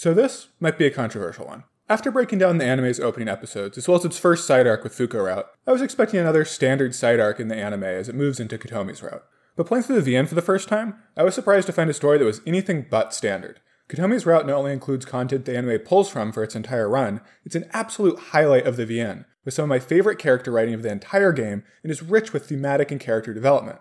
So this might be a controversial one. After breaking down the anime's opening episodes, as well as its first side arc with Fuko route, I was expecting another standard side arc in the anime as it moves into Kotomi's route. But playing through the VN for the first time, I was surprised to find a story that was anything but standard. Kotomi's route not only includes content the anime pulls from for its entire run, it's an absolute highlight of the VN, with some of my favorite character writing of the entire game, and is rich with thematic and character development.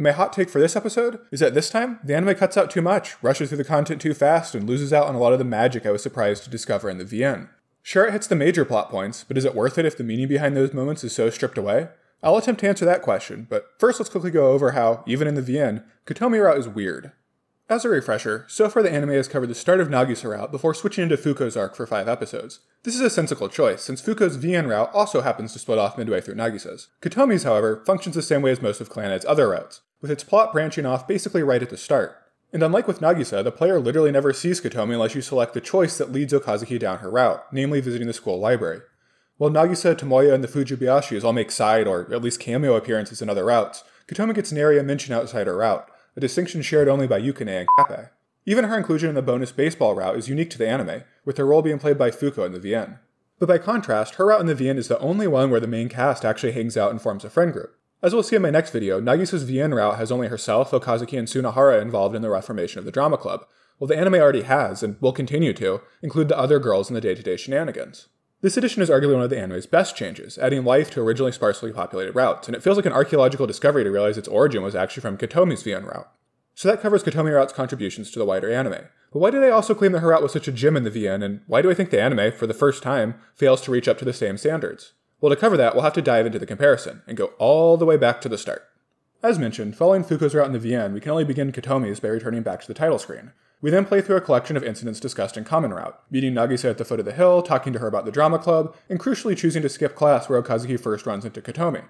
My hot take for this episode is that this time, the anime cuts out too much, rushes through the content too fast, and loses out on a lot of the magic I was surprised to discover in the VN. Sure, it hits the major plot points, but is it worth it if the meaning behind those moments is so stripped away? I'll attempt to answer that question, but first let's quickly go over how, even in the VN, Kotomi route is weird. As a refresher, so far the anime has covered the start of Nagisa route before switching into Fuko's arc for 5 episodes. This is a sensible choice, since Fuko's VN route also happens to split off midway through Nagisa's. Kotomi's, however, functions the same way as most of Clannad's other routes, with its plot branching off basically right at the start. And unlike with Nagisa, the player literally never sees Kotomi unless you select the choice that leads Okazuki down her route, namely visiting the school library. While Nagisa, Tomoya, and the Fujibayashis all make side or at least cameo appearances in other routes, Kotomi gets nary a mention outside her route, a distinction shared only by Yukine and Kappei. Even her inclusion in the bonus baseball route is unique to the anime, with her role being played by Fuko in the VN. But by contrast, her route in the VN is the only one where the main cast actually hangs out and forms a friend group. As we'll see in my next video, Nagisa's VN route has only herself, Okazuki, and Sunohara involved in the reformation of the drama club, while the anime already has, and will continue to, include the other girls in the day-to-day shenanigans. This addition is arguably one of the anime's best changes, adding life to originally sparsely populated routes, and it feels like an archaeological discovery to realize its origin was actually from Kotomi's VN route. So that covers Kotomi Route's contributions to the wider anime. But why do they also claim that her route was such a gem in the VN, and why do I think the anime, for the first time, fails to reach up to the same standards? Well, to cover that, we'll have to dive into the comparison, and go all the way back to the start. As mentioned, following Fuko's route in the VN, we can only begin Kotomi's by returning back to the title screen. We then play through a collection of incidents discussed in Common Route, meeting Nagisa at the foot of the hill, talking to her about the drama club, and crucially choosing to skip class where Okazuki first runs into Kotomi.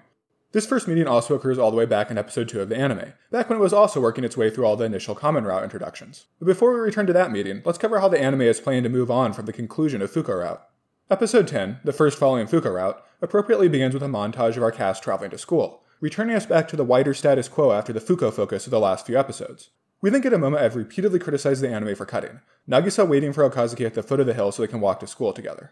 This first meeting also occurs all the way back in episode 2 of the anime, back when it was also working its way through all the initial Common Route introductions. But before we return to that meeting, let's cover how the anime is planning to move on from the conclusion of Fuko Route. Episode 10, the first following Fuko Route, appropriately begins with a montage of our cast traveling to school, returning us back to the wider status quo after the Fuko focus of the last few episodes. We then get a moment I've repeatedly criticized the anime for cutting Nagisa waiting for Okazuki at the foot of the hill so they can walk to school together.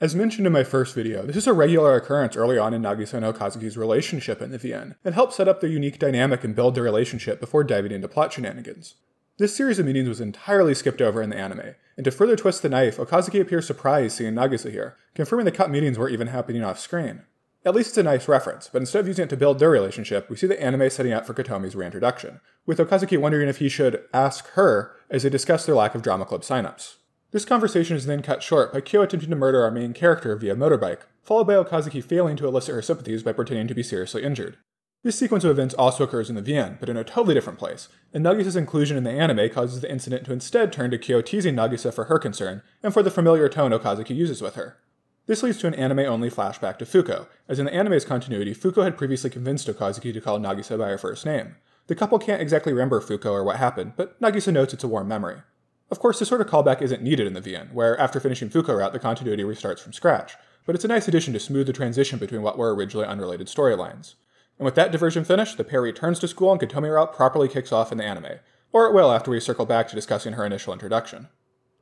As mentioned in my first video, this is a regular occurrence early on in Nagisa and Okazuki's relationship in the VN, and helps set up their unique dynamic and build their relationship before diving into plot shenanigans. This series of meetings was entirely skipped over in the anime, and to further twist the knife, Okazuki appears surprised seeing Nagisa here, confirming the cut meetings weren't even happening off screen. At least it's a nice reference, but instead of using it to build their relationship, we see the anime setting up for Kotomi's reintroduction, with Okazuki wondering if he should ask her as they discuss their lack of drama club signups. This conversation is then cut short by Kyo attempting to murder our main character via motorbike, followed by Okazuki failing to elicit her sympathies by pretending to be seriously injured. This sequence of events also occurs in the VN, but in a totally different place, and Nagisa's inclusion in the anime causes the incident to instead turn to Kyo teasing Nagisa for her concern, and for the familiar tone Okazuki uses with her. This leads to an anime-only flashback to Fuko, as in the anime's continuity, Fuko had previously convinced Okazuki to call Nagisa by her first name. The couple can't exactly remember Fuko or what happened, but Nagisa notes it's a warm memory. Of course, this sort of callback isn't needed in the VN, where after finishing Fuko route, the continuity restarts from scratch, but it's a nice addition to smooth the transition between what were originally unrelated storylines. And with that diversion finished, the pair returns to school and Kotomi route properly kicks off in the anime, or it will after we circle back to discussing her initial introduction.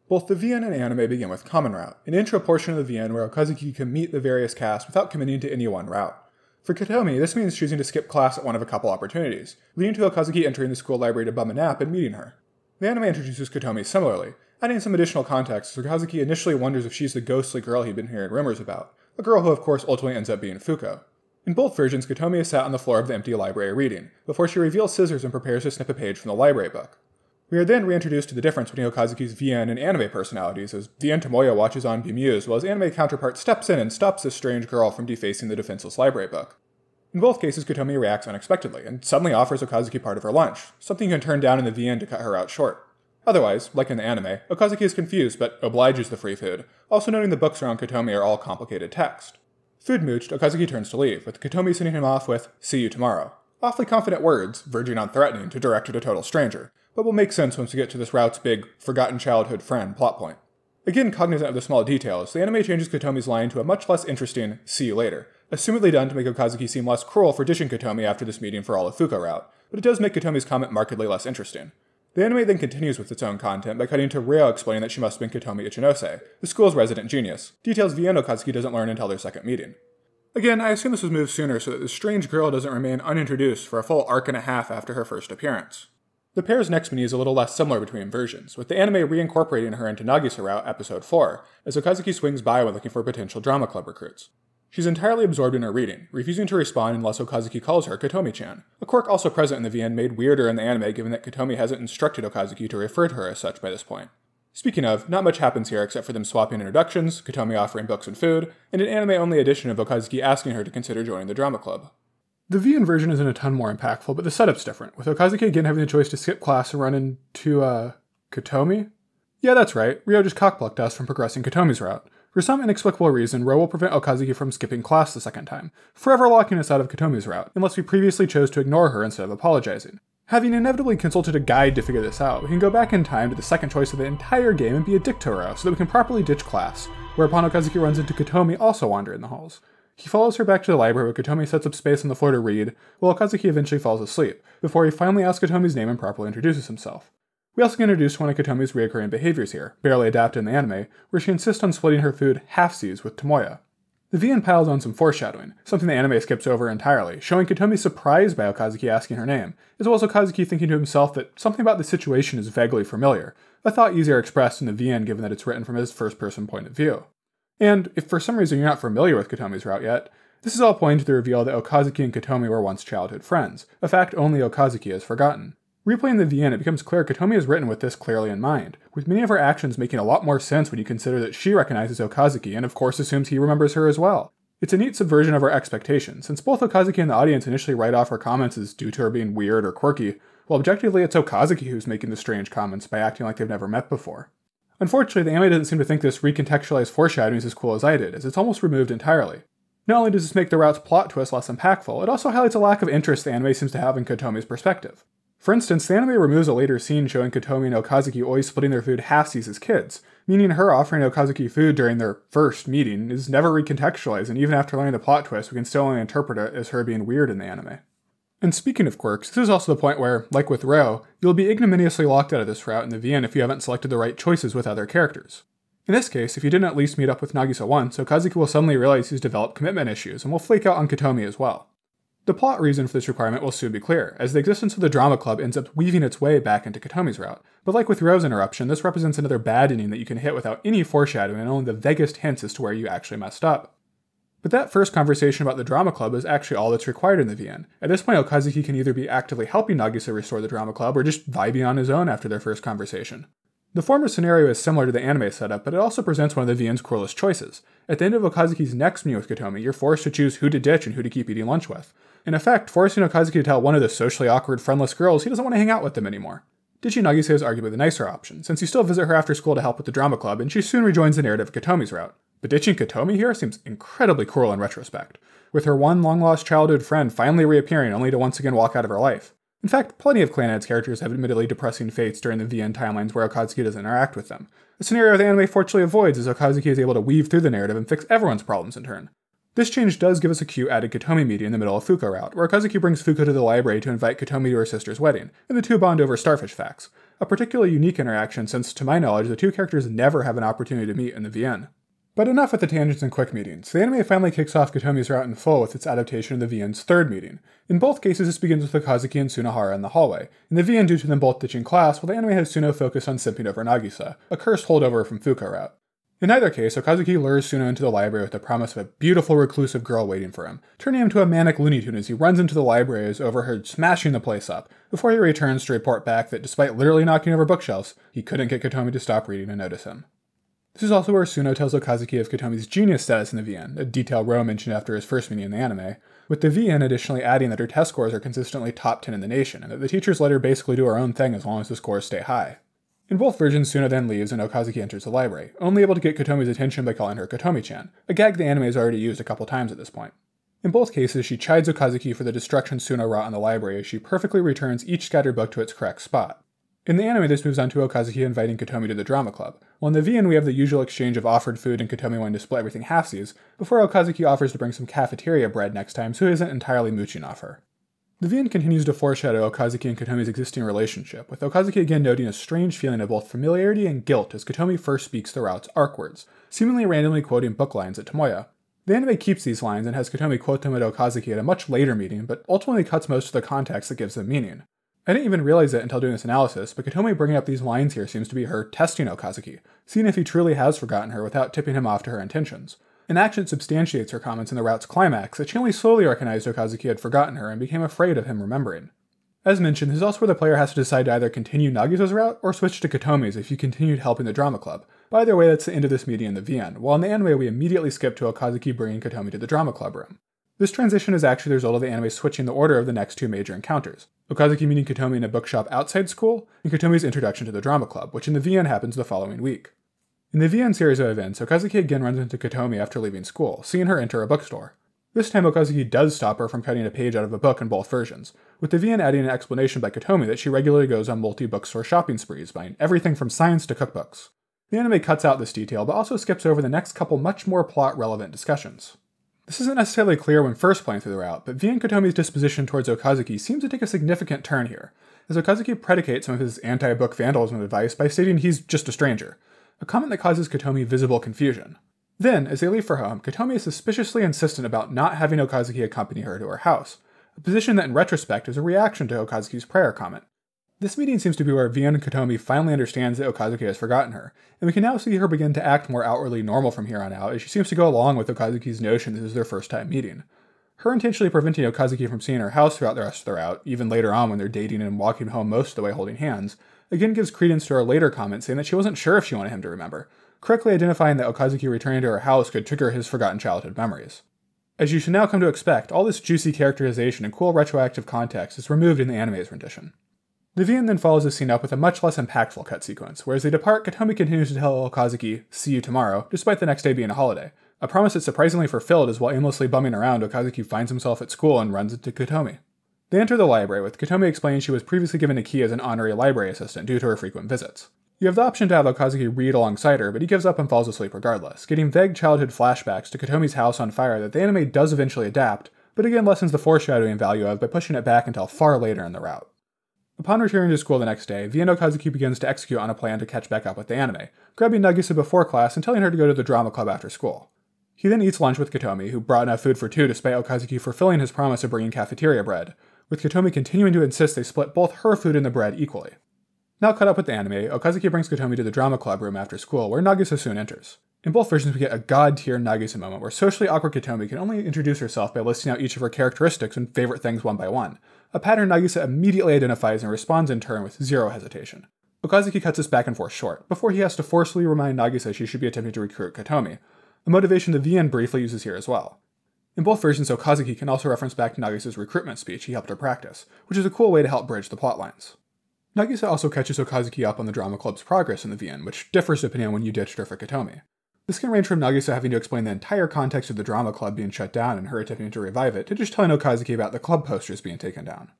Both the VN and anime begin with Common Route, an intro portion of the VN where Okazuki can meet the various cast without committing to any one route. For Kotomi, this means choosing to skip class at one of a couple opportunities, leading to Okazuki entering the school library to bum a nap and meeting her. The anime introduces Kotomi similarly, adding some additional context as Okazuki initially wonders if she's the ghostly girl he'd been hearing rumors about, a girl who of course ultimately ends up being Fuko. In both versions, Kotomi is sat on the floor of the empty library reading, before she reveals scissors and prepares to snip a page from the library book. We are then reintroduced to the difference between Okazuki's VN and anime personalities, as VN Tomoya watches on bemused, while his anime counterpart steps in and stops this strange girl from defacing the defenseless library book. In both cases, Kotomi reacts unexpectedly, and suddenly offers Okazuki part of her lunch, something he can turn down in the VN to cut her out short. Otherwise, like in the anime, Okazuki is confused but obliges the free food, also noting the books around Kotomi are all complicated text. Food mooched, Okazuki turns to leave, with Kotomi sending him off with, see you tomorrow. Awfully confident words, verging on threatening to direct at a total stranger, but will make sense once we get to this route's big, forgotten childhood friend plot point. Again, cognizant of the small details, the anime changes Kotomi's line to a much less interesting, see you later, assumedly done to make Okazuki seem less cruel for dishing Kotomi after this meeting for all of Fuko route, but it does make Kotomi's comment markedly less interesting. The anime then continues with its own content by cutting to Ryo explaining that she must have been Kotomi Ichinose, the school's resident genius, details V and Okazuki doesn't learn until their second meeting. Again, I assume this was moved sooner so that the strange girl doesn't remain unintroduced for a full arc and a half after her first appearance. The pair's next mini is a little less similar between versions, with the anime reincorporating her into Nagisa Route Episode 4, as Okazuki swings by when looking for potential drama club recruits. She's entirely absorbed in her reading, refusing to respond unless Okazuki calls her Kotomi-chan, a quirk also present in the VN made weirder in the anime given that Kotomi hasn't instructed Okazuki to refer to her as such by this point. Speaking of, not much happens here except for them swapping introductions, Kotomi offering books and food, and an anime only edition of Okazuki asking her to consider joining the drama club. The VN version isn't a ton more impactful, but the setup's different, with Okazuki again having the choice to skip class and run into, uh, Kotomi? Yeah, that's right, Ryo just cockblocked us from progressing Kotomi's route. For some inexplicable reason, Ryo will prevent Okazuki from skipping class the second time, forever locking us out of Kotomi's route, unless we previously chose to ignore her instead of apologizing. Having inevitably consulted a guide to figure this out, we can go back in time to the second choice of the entire game and be a dick to so that we can properly ditch class, whereupon Okazuki runs into Kotomi also wandering the halls. He follows her back to the library where Kotomi sets up space on the floor to read, while Okazuki eventually falls asleep, before he finally asks Kotomi's name and properly introduces himself. We also to one of Kotomi's reoccurring behaviors here, barely adapted in the anime, where she insists on splitting her food half-seas with Tomoya. The VN piles on some foreshadowing, something the anime skips over entirely, showing Kotomi surprised by Okazuki asking her name, as well as Okazuki thinking to himself that something about the situation is vaguely familiar, a thought easier expressed in the VN given that it's written from his first person point of view. And if for some reason you're not familiar with Kotomi's route yet, this is all pointing to the reveal that Okazuki and Kotomi were once childhood friends, a fact only Okazuki has forgotten. Replaying the VN, it becomes clear Kotomi is written with this clearly in mind, with many of her actions making a lot more sense when you consider that she recognizes Okazuki and of course assumes he remembers her as well. It's a neat subversion of our expectations, since both Okazuki and the audience initially write off her comments as due to her being weird or quirky, while objectively it's Okazuki who's making the strange comments by acting like they've never met before. Unfortunately, the anime doesn't seem to think this recontextualized foreshadowing is as cool as I did, as it's almost removed entirely. Not only does this make the route's plot twist less impactful, it also highlights a lack of interest the anime seems to have in Kotomi's perspective. For instance, the anime removes a later scene showing Kotomi and Okazuki always splitting their food half-seas as kids, meaning her offering Okazuki food during their first meeting is never recontextualized, and even after learning the plot twist, we can still only interpret it as her being weird in the anime. And speaking of quirks, this is also the point where, like with Ryo, you'll be ignominiously locked out of this route in the VN if you haven't selected the right choices with other characters. In this case, if you didn't at least meet up with Nagisa once, Okazuki will suddenly realize he's developed commitment issues and will flake out on Kotomi as well. The plot reason for this requirement will soon be clear, as the existence of the drama club ends up weaving its way back into Kotomi's route. But like with Ryo's interruption, this represents another bad ending that you can hit without any foreshadowing and only the vaguest hints as to where you actually messed up. But that first conversation about the drama club is actually all that's required in the VN. At this point, Okazuki can either be actively helping Nagisa restore the drama club or just vibing on his own after their first conversation. The former scenario is similar to the anime setup, but it also presents one of the VN's cruelest choices. At the end of Okazuki's next meeting with Kotomi, you're forced to choose who to ditch and who to keep eating lunch with. In effect, forcing Okazuki to tell one of the socially awkward, friendless girls he doesn't want to hang out with them anymore. Ditching Nagisa is arguably the nicer option, since you still visit her after school to help with the drama club, and she soon rejoins the narrative of Kotomi's route. But ditching Kotomi here seems incredibly cruel in retrospect, with her one long lost childhood friend finally reappearing only to once again walk out of her life. In fact, plenty of Clannad's characters have admittedly depressing fates during the VN timelines where Okazuki doesn't interact with them. A scenario the anime fortunately avoids as Okazuki is able to weave through the narrative and fix everyone's problems in turn. This change does give us a cute added Kotomi meeting in the middle of Fuko route, where Kazuki brings Fuko to the library to invite Kotomi to her sister's wedding, and the two bond over starfish facts. A particularly unique interaction since, to my knowledge, the two characters never have an opportunity to meet in the VN. But enough with the tangents and quick meetings. The anime finally kicks off Kotomi's route in full with its adaptation of the VN's third meeting. In both cases, this begins with Okazuki and Sunohara in the hallway. In the VN, due to them both ditching class, while the anime has Suno focus on simping over Nagisa, a cursed holdover from Fuko route. In either case, Okazuki lures Suno into the library with the promise of a beautiful reclusive girl waiting for him, turning him to a manic Looney Tune as he runs into the library as overheard smashing the place up, before he returns to report back that despite literally knocking over bookshelves, he couldn't get Kotomi to stop reading and notice him. This is also where Suno tells Okazuki of Kotomi's genius status in the VN, a detail Ryo mentioned after his first meeting in the anime, with the VN additionally adding that her test scores are consistently top 10 in the nation, and that the teachers let her basically do her own thing as long as the scores stay high. In both versions, Suno then leaves and Okazuki enters the library, only able to get Kotomi's attention by calling her Kotomi-chan, a gag the anime has already used a couple times at this point. In both cases, she chides Okazuki for the destruction Suno wrought in the library as she perfectly returns each scattered book to its correct spot. In the anime, this moves on to Okazuki inviting Kotomi to the drama club, while in the VN we have the usual exchange of offered food and Kotomi wanting to split everything halfsies, before Okazuki offers to bring some cafeteria bread next time so he isn't entirely mooching off her. The VN continues to foreshadow Okazuki and Kotomi's existing relationship, with Okazuki again noting a strange feeling of both familiarity and guilt as Kotomi first speaks the route's arc words, seemingly randomly quoting book lines at Tomoya. The anime keeps these lines and has Kotomi quote them at Okazuki at a much later meeting, but ultimately cuts most of the context that gives them meaning. I didn't even realize it until doing this analysis, but Kotomi bringing up these lines here seems to be her testing Okazuki, seeing if he truly has forgotten her without tipping him off to her intentions. An action substantiates her comments in the route's climax that she only slowly recognized Okazuki had forgotten her and became afraid of him remembering. As mentioned, this is also where the player has to decide to either continue Nagisa's route or switch to Kotomi's if you continued helping the drama club. By the way, that's the end of this meeting in the VN, while in the anime we immediately skip to Okazuki bringing Kotomi to the drama club room. This transition is actually the result of the anime switching the order of the next two major encounters. Okazuki meeting Kotomi in a bookshop outside school, and Kotomi's introduction to the drama club, which in the VN happens the following week. In the VN series of events, Okazuki again runs into Kotomi after leaving school, seeing her enter a bookstore. This time, Okazuki does stop her from cutting a page out of a book in both versions, with the VN adding an explanation by Kotomi that she regularly goes on multi bookstore shopping sprees, buying everything from science to cookbooks. The anime cuts out this detail, but also skips over the next couple much more plot relevant discussions. This isn't necessarily clear when first playing through the route, but VN Kotomi's disposition towards Okazuki seems to take a significant turn here, as Okazuki predicates some of his anti book vandalism advice by stating he's just a stranger, a comment that causes Kotomi visible confusion. Then, as they leave for home, Kotomi is suspiciously insistent about not having Okazuki accompany her to her house, a position that in retrospect is a reaction to Okazuki's prior comment. This meeting seems to be where VN Kotomi finally understands that Okazuki has forgotten her, and we can now see her begin to act more outwardly normal from here on out as she seems to go along with Okazuki's notion this is their first time meeting. Her intentionally preventing Okazuki from seeing her house throughout the rest of the route, even later on when they're dating and walking home most of the way holding hands, again gives credence to her later comment saying that she wasn't sure if she wanted him to remember, correctly identifying that Okazuki returning to her house could trigger his forgotten childhood memories. As you should now come to expect, all this juicy characterization and cool retroactive context is removed in the anime's rendition. The VN then follows this scene up with a much less impactful cut sequence, where as they depart, Kotomi continues to tell Okazuki, see you tomorrow, despite the next day being a holiday, a promise that surprisingly fulfilled as while aimlessly bumming around, Okazuki finds himself at school and runs into Kotomi. They enter the library, with Kotomi explaining she was previously given a key as an honorary library assistant due to her frequent visits. You have the option to have Okazuki read alongside her, but he gives up and falls asleep regardless, getting vague childhood flashbacks to Kotomi's house on fire that the anime does eventually adapt, but again lessens the foreshadowing value of by pushing it back until far later in the route. Upon returning to school the next day, VN Okazuki begins to execute on a plan to catch back up with the anime, grabbing Nagisa before class and telling her to go to the drama club after school. He then eats lunch with Kotomi, who brought enough food for two despite Okazuki fulfilling his promise of bringing cafeteria bread, with Kotomi continuing to insist they split both her food and the bread equally. Now cut up with the anime, Okazuki brings Kotomi to the drama club room after school, where Nagisa soon enters. In both versions, we get a god tier Nagisa moment where socially awkward Kotomi can only introduce herself by listing out each of her characteristics and favorite things one by one, a pattern Nagisa immediately identifies and responds in turn with zero hesitation. Okazuki cuts this back and forth short, before he has to forcefully remind Nagisa she should be attempting to recruit Kotomi, a motivation the VN briefly uses here as well. In both versions, Okazuki can also reference back to Nagisa's recruitment speech he helped her practice, which is a cool way to help bridge the plotlines. Nagisa also catches Okazuki up on the drama club's progress in the VN, which differs depending on when you ditched her for Kotomi. This can range from Nagisa having to explain the entire context of the drama club being shut down and her attempting to revive it, to just telling Okazuki about the club posters being taken down.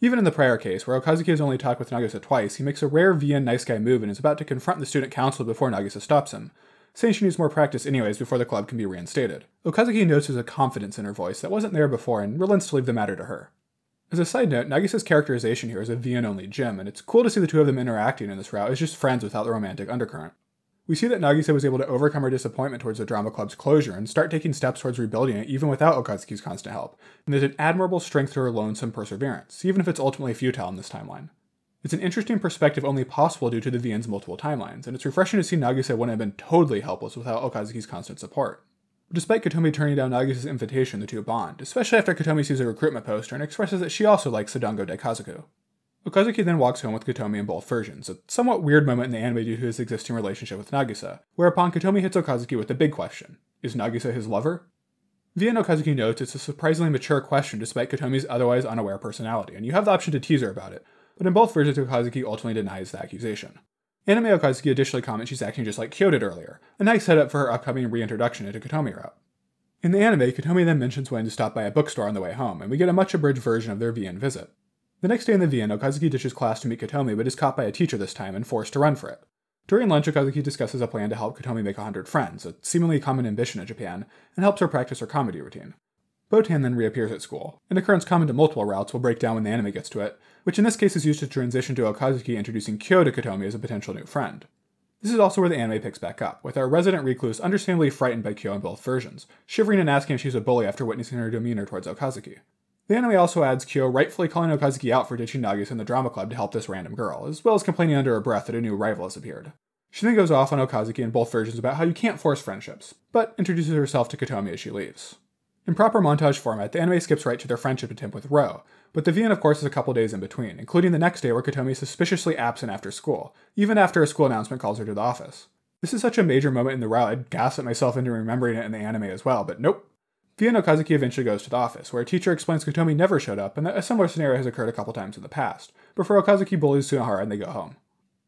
Even in the prior case, where Okazuki has only talked with Nagisa twice, he makes a rare VN nice guy move and is about to confront the student council before Nagisa stops him, saying she needs more practice anyways before the club can be reinstated. Okazuki notices a confidence in her voice that wasn't there before and relents to leave the matter to her. As a side note, Nagisa's characterization here is a VN only gym, and it's cool to see the two of them interacting in this route as just friends without the romantic undercurrent. We see that Nagisa was able to overcome her disappointment towards the drama club's closure and start taking steps towards rebuilding it even without Okazuki's constant help, and there's an admirable strength to her lonesome perseverance, even if it's ultimately futile in this timeline. It's an interesting perspective only possible due to the VN's multiple timelines, and it's refreshing to see Nagisa wouldn't have been totally helpless without Okazuki's constant support. Despite Kotomi turning down Nagisa's invitation, the two bond, especially after Kotomi sees a recruitment poster and expresses that she also likes Sadango Daikazoku. Okazuki then walks home with Kotomi in both versions, a somewhat weird moment in the anime due to his existing relationship with Nagisa, whereupon Kotomi hits Okazuki with the big question Is Nagisa his lover? VN Okazuki notes it's a surprisingly mature question despite Kotomi's otherwise unaware personality, and you have the option to tease her about it, but in both versions Okazuki ultimately denies the accusation. Anime Okazuki additionally comments she's acting just like Kyo did earlier, a nice setup for her upcoming reintroduction into Kotomi route. In the anime, Kotomi then mentions wanting to stop by a bookstore on the way home, and we get a much abridged version of their VN visit. The next day in the VN, Okazuki ditches class to meet Kotomi, but is caught by a teacher this time and forced to run for it. During lunch, Okazuki discusses a plan to help Kotomi make 100 friends, a seemingly common ambition in Japan, and helps her practice her comedy routine. Botan then reappears at school, an occurrence common to multiple routes will break down when the anime gets to it, which in this case is used to transition to Okazuki introducing Kyo to Kotomi as a potential new friend. This is also where the anime picks back up, with our resident recluse understandably frightened by Kyo in both versions, shivering and asking if she's a bully after witnessing her demeanor towards Okazuki. The anime also adds Kyo rightfully calling Okazuki out for ditching Nagisa in the drama club to help this random girl, as well as complaining under her breath that a new rival has appeared. She then goes off on Okazuki in both versions about how you can't force friendships, but introduces herself to Kotomi as she leaves. In proper montage format, the anime skips right to their friendship attempt with Ryo, but the VN of course is a couple days in between, including the next day where Kotomi is suspiciously absent after school, even after a school announcement calls her to the office. This is such a major moment in the route, I'd gaslit myself into remembering it in the anime as well, but nope, Via Okazuki eventually goes to the office, where a teacher explains Kotomi never showed up and that a similar scenario has occurred a couple times in the past, before Okazuki bullies Sunohara and they go home.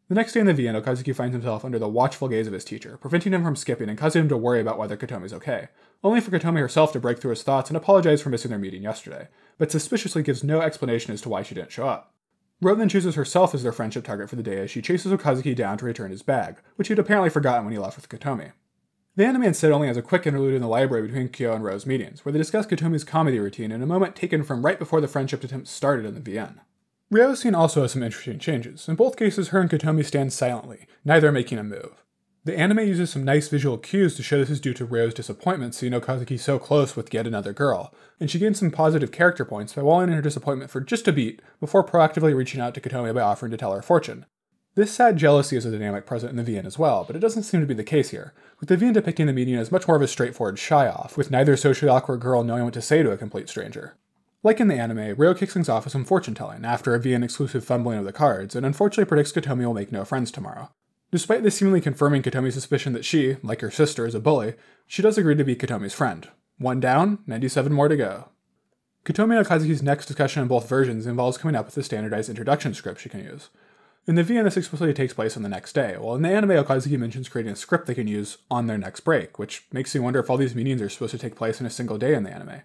The next day in the Vienna, Kazuki finds himself under the watchful gaze of his teacher, preventing him from skipping and causing him to worry about whether Kotomi's okay, only for Kotomi herself to break through his thoughts and apologize for missing their meeting yesterday, but suspiciously gives no explanation as to why she didn't show up. Ryo then chooses herself as their friendship target for the day as she chases Okazuki down to return his bag, which he'd apparently forgotten when he left with Kotomi. The anime instead only has a quick interlude in the library between Kyo and Ryo's meetings, where they discuss Kotomi's comedy routine in a moment taken from right before the friendship attempt started in the VN. Ryo's scene also has some interesting changes. In both cases, her and Kotomi stand silently, neither making a move. The anime uses some nice visual cues to show this is due to Ryo's disappointment seeing Okazuki so close with yet another girl, and she gains some positive character points by walling in her disappointment for just a beat before proactively reaching out to Kotomi by offering to tell her fortune. This sad jealousy is a dynamic present in the VN as well, but it doesn't seem to be the case here, with the VN depicting the meeting as much more of a straightforward shy-off, with neither socially awkward girl knowing what to say to a complete stranger. Like in the anime, Ryo kicks things off with some fortune-telling after a VN exclusive fumbling of the cards, and unfortunately predicts Kotomi will make no friends tomorrow. Despite this seemingly confirming Kotomi's suspicion that she, like her sister, is a bully, she does agree to be Kotomi's friend. One down, 97 more to go. Kotomi and Okazuki's next discussion in both versions involves coming up with a standardized introduction script she can use. In the VN, this explicitly takes place on the next day, while in the anime, Okazuki mentions creating a script they can use on their next break, which makes me wonder if all these meetings are supposed to take place in a single day in the anime.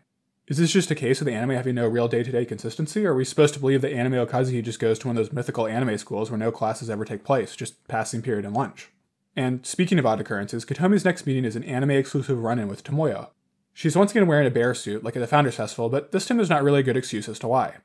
Is this just a case of the anime having no real day to day consistency, or are we supposed to believe that anime Okazuki just goes to one of those mythical anime schools where no classes ever take place, just passing period and lunch? And speaking of odd occurrences, Kotomi's next meeting is an anime exclusive run in with Tomoyo. She's once again wearing a bear suit, like at the Founders Festival, but this time there's not really a good excuse as to why.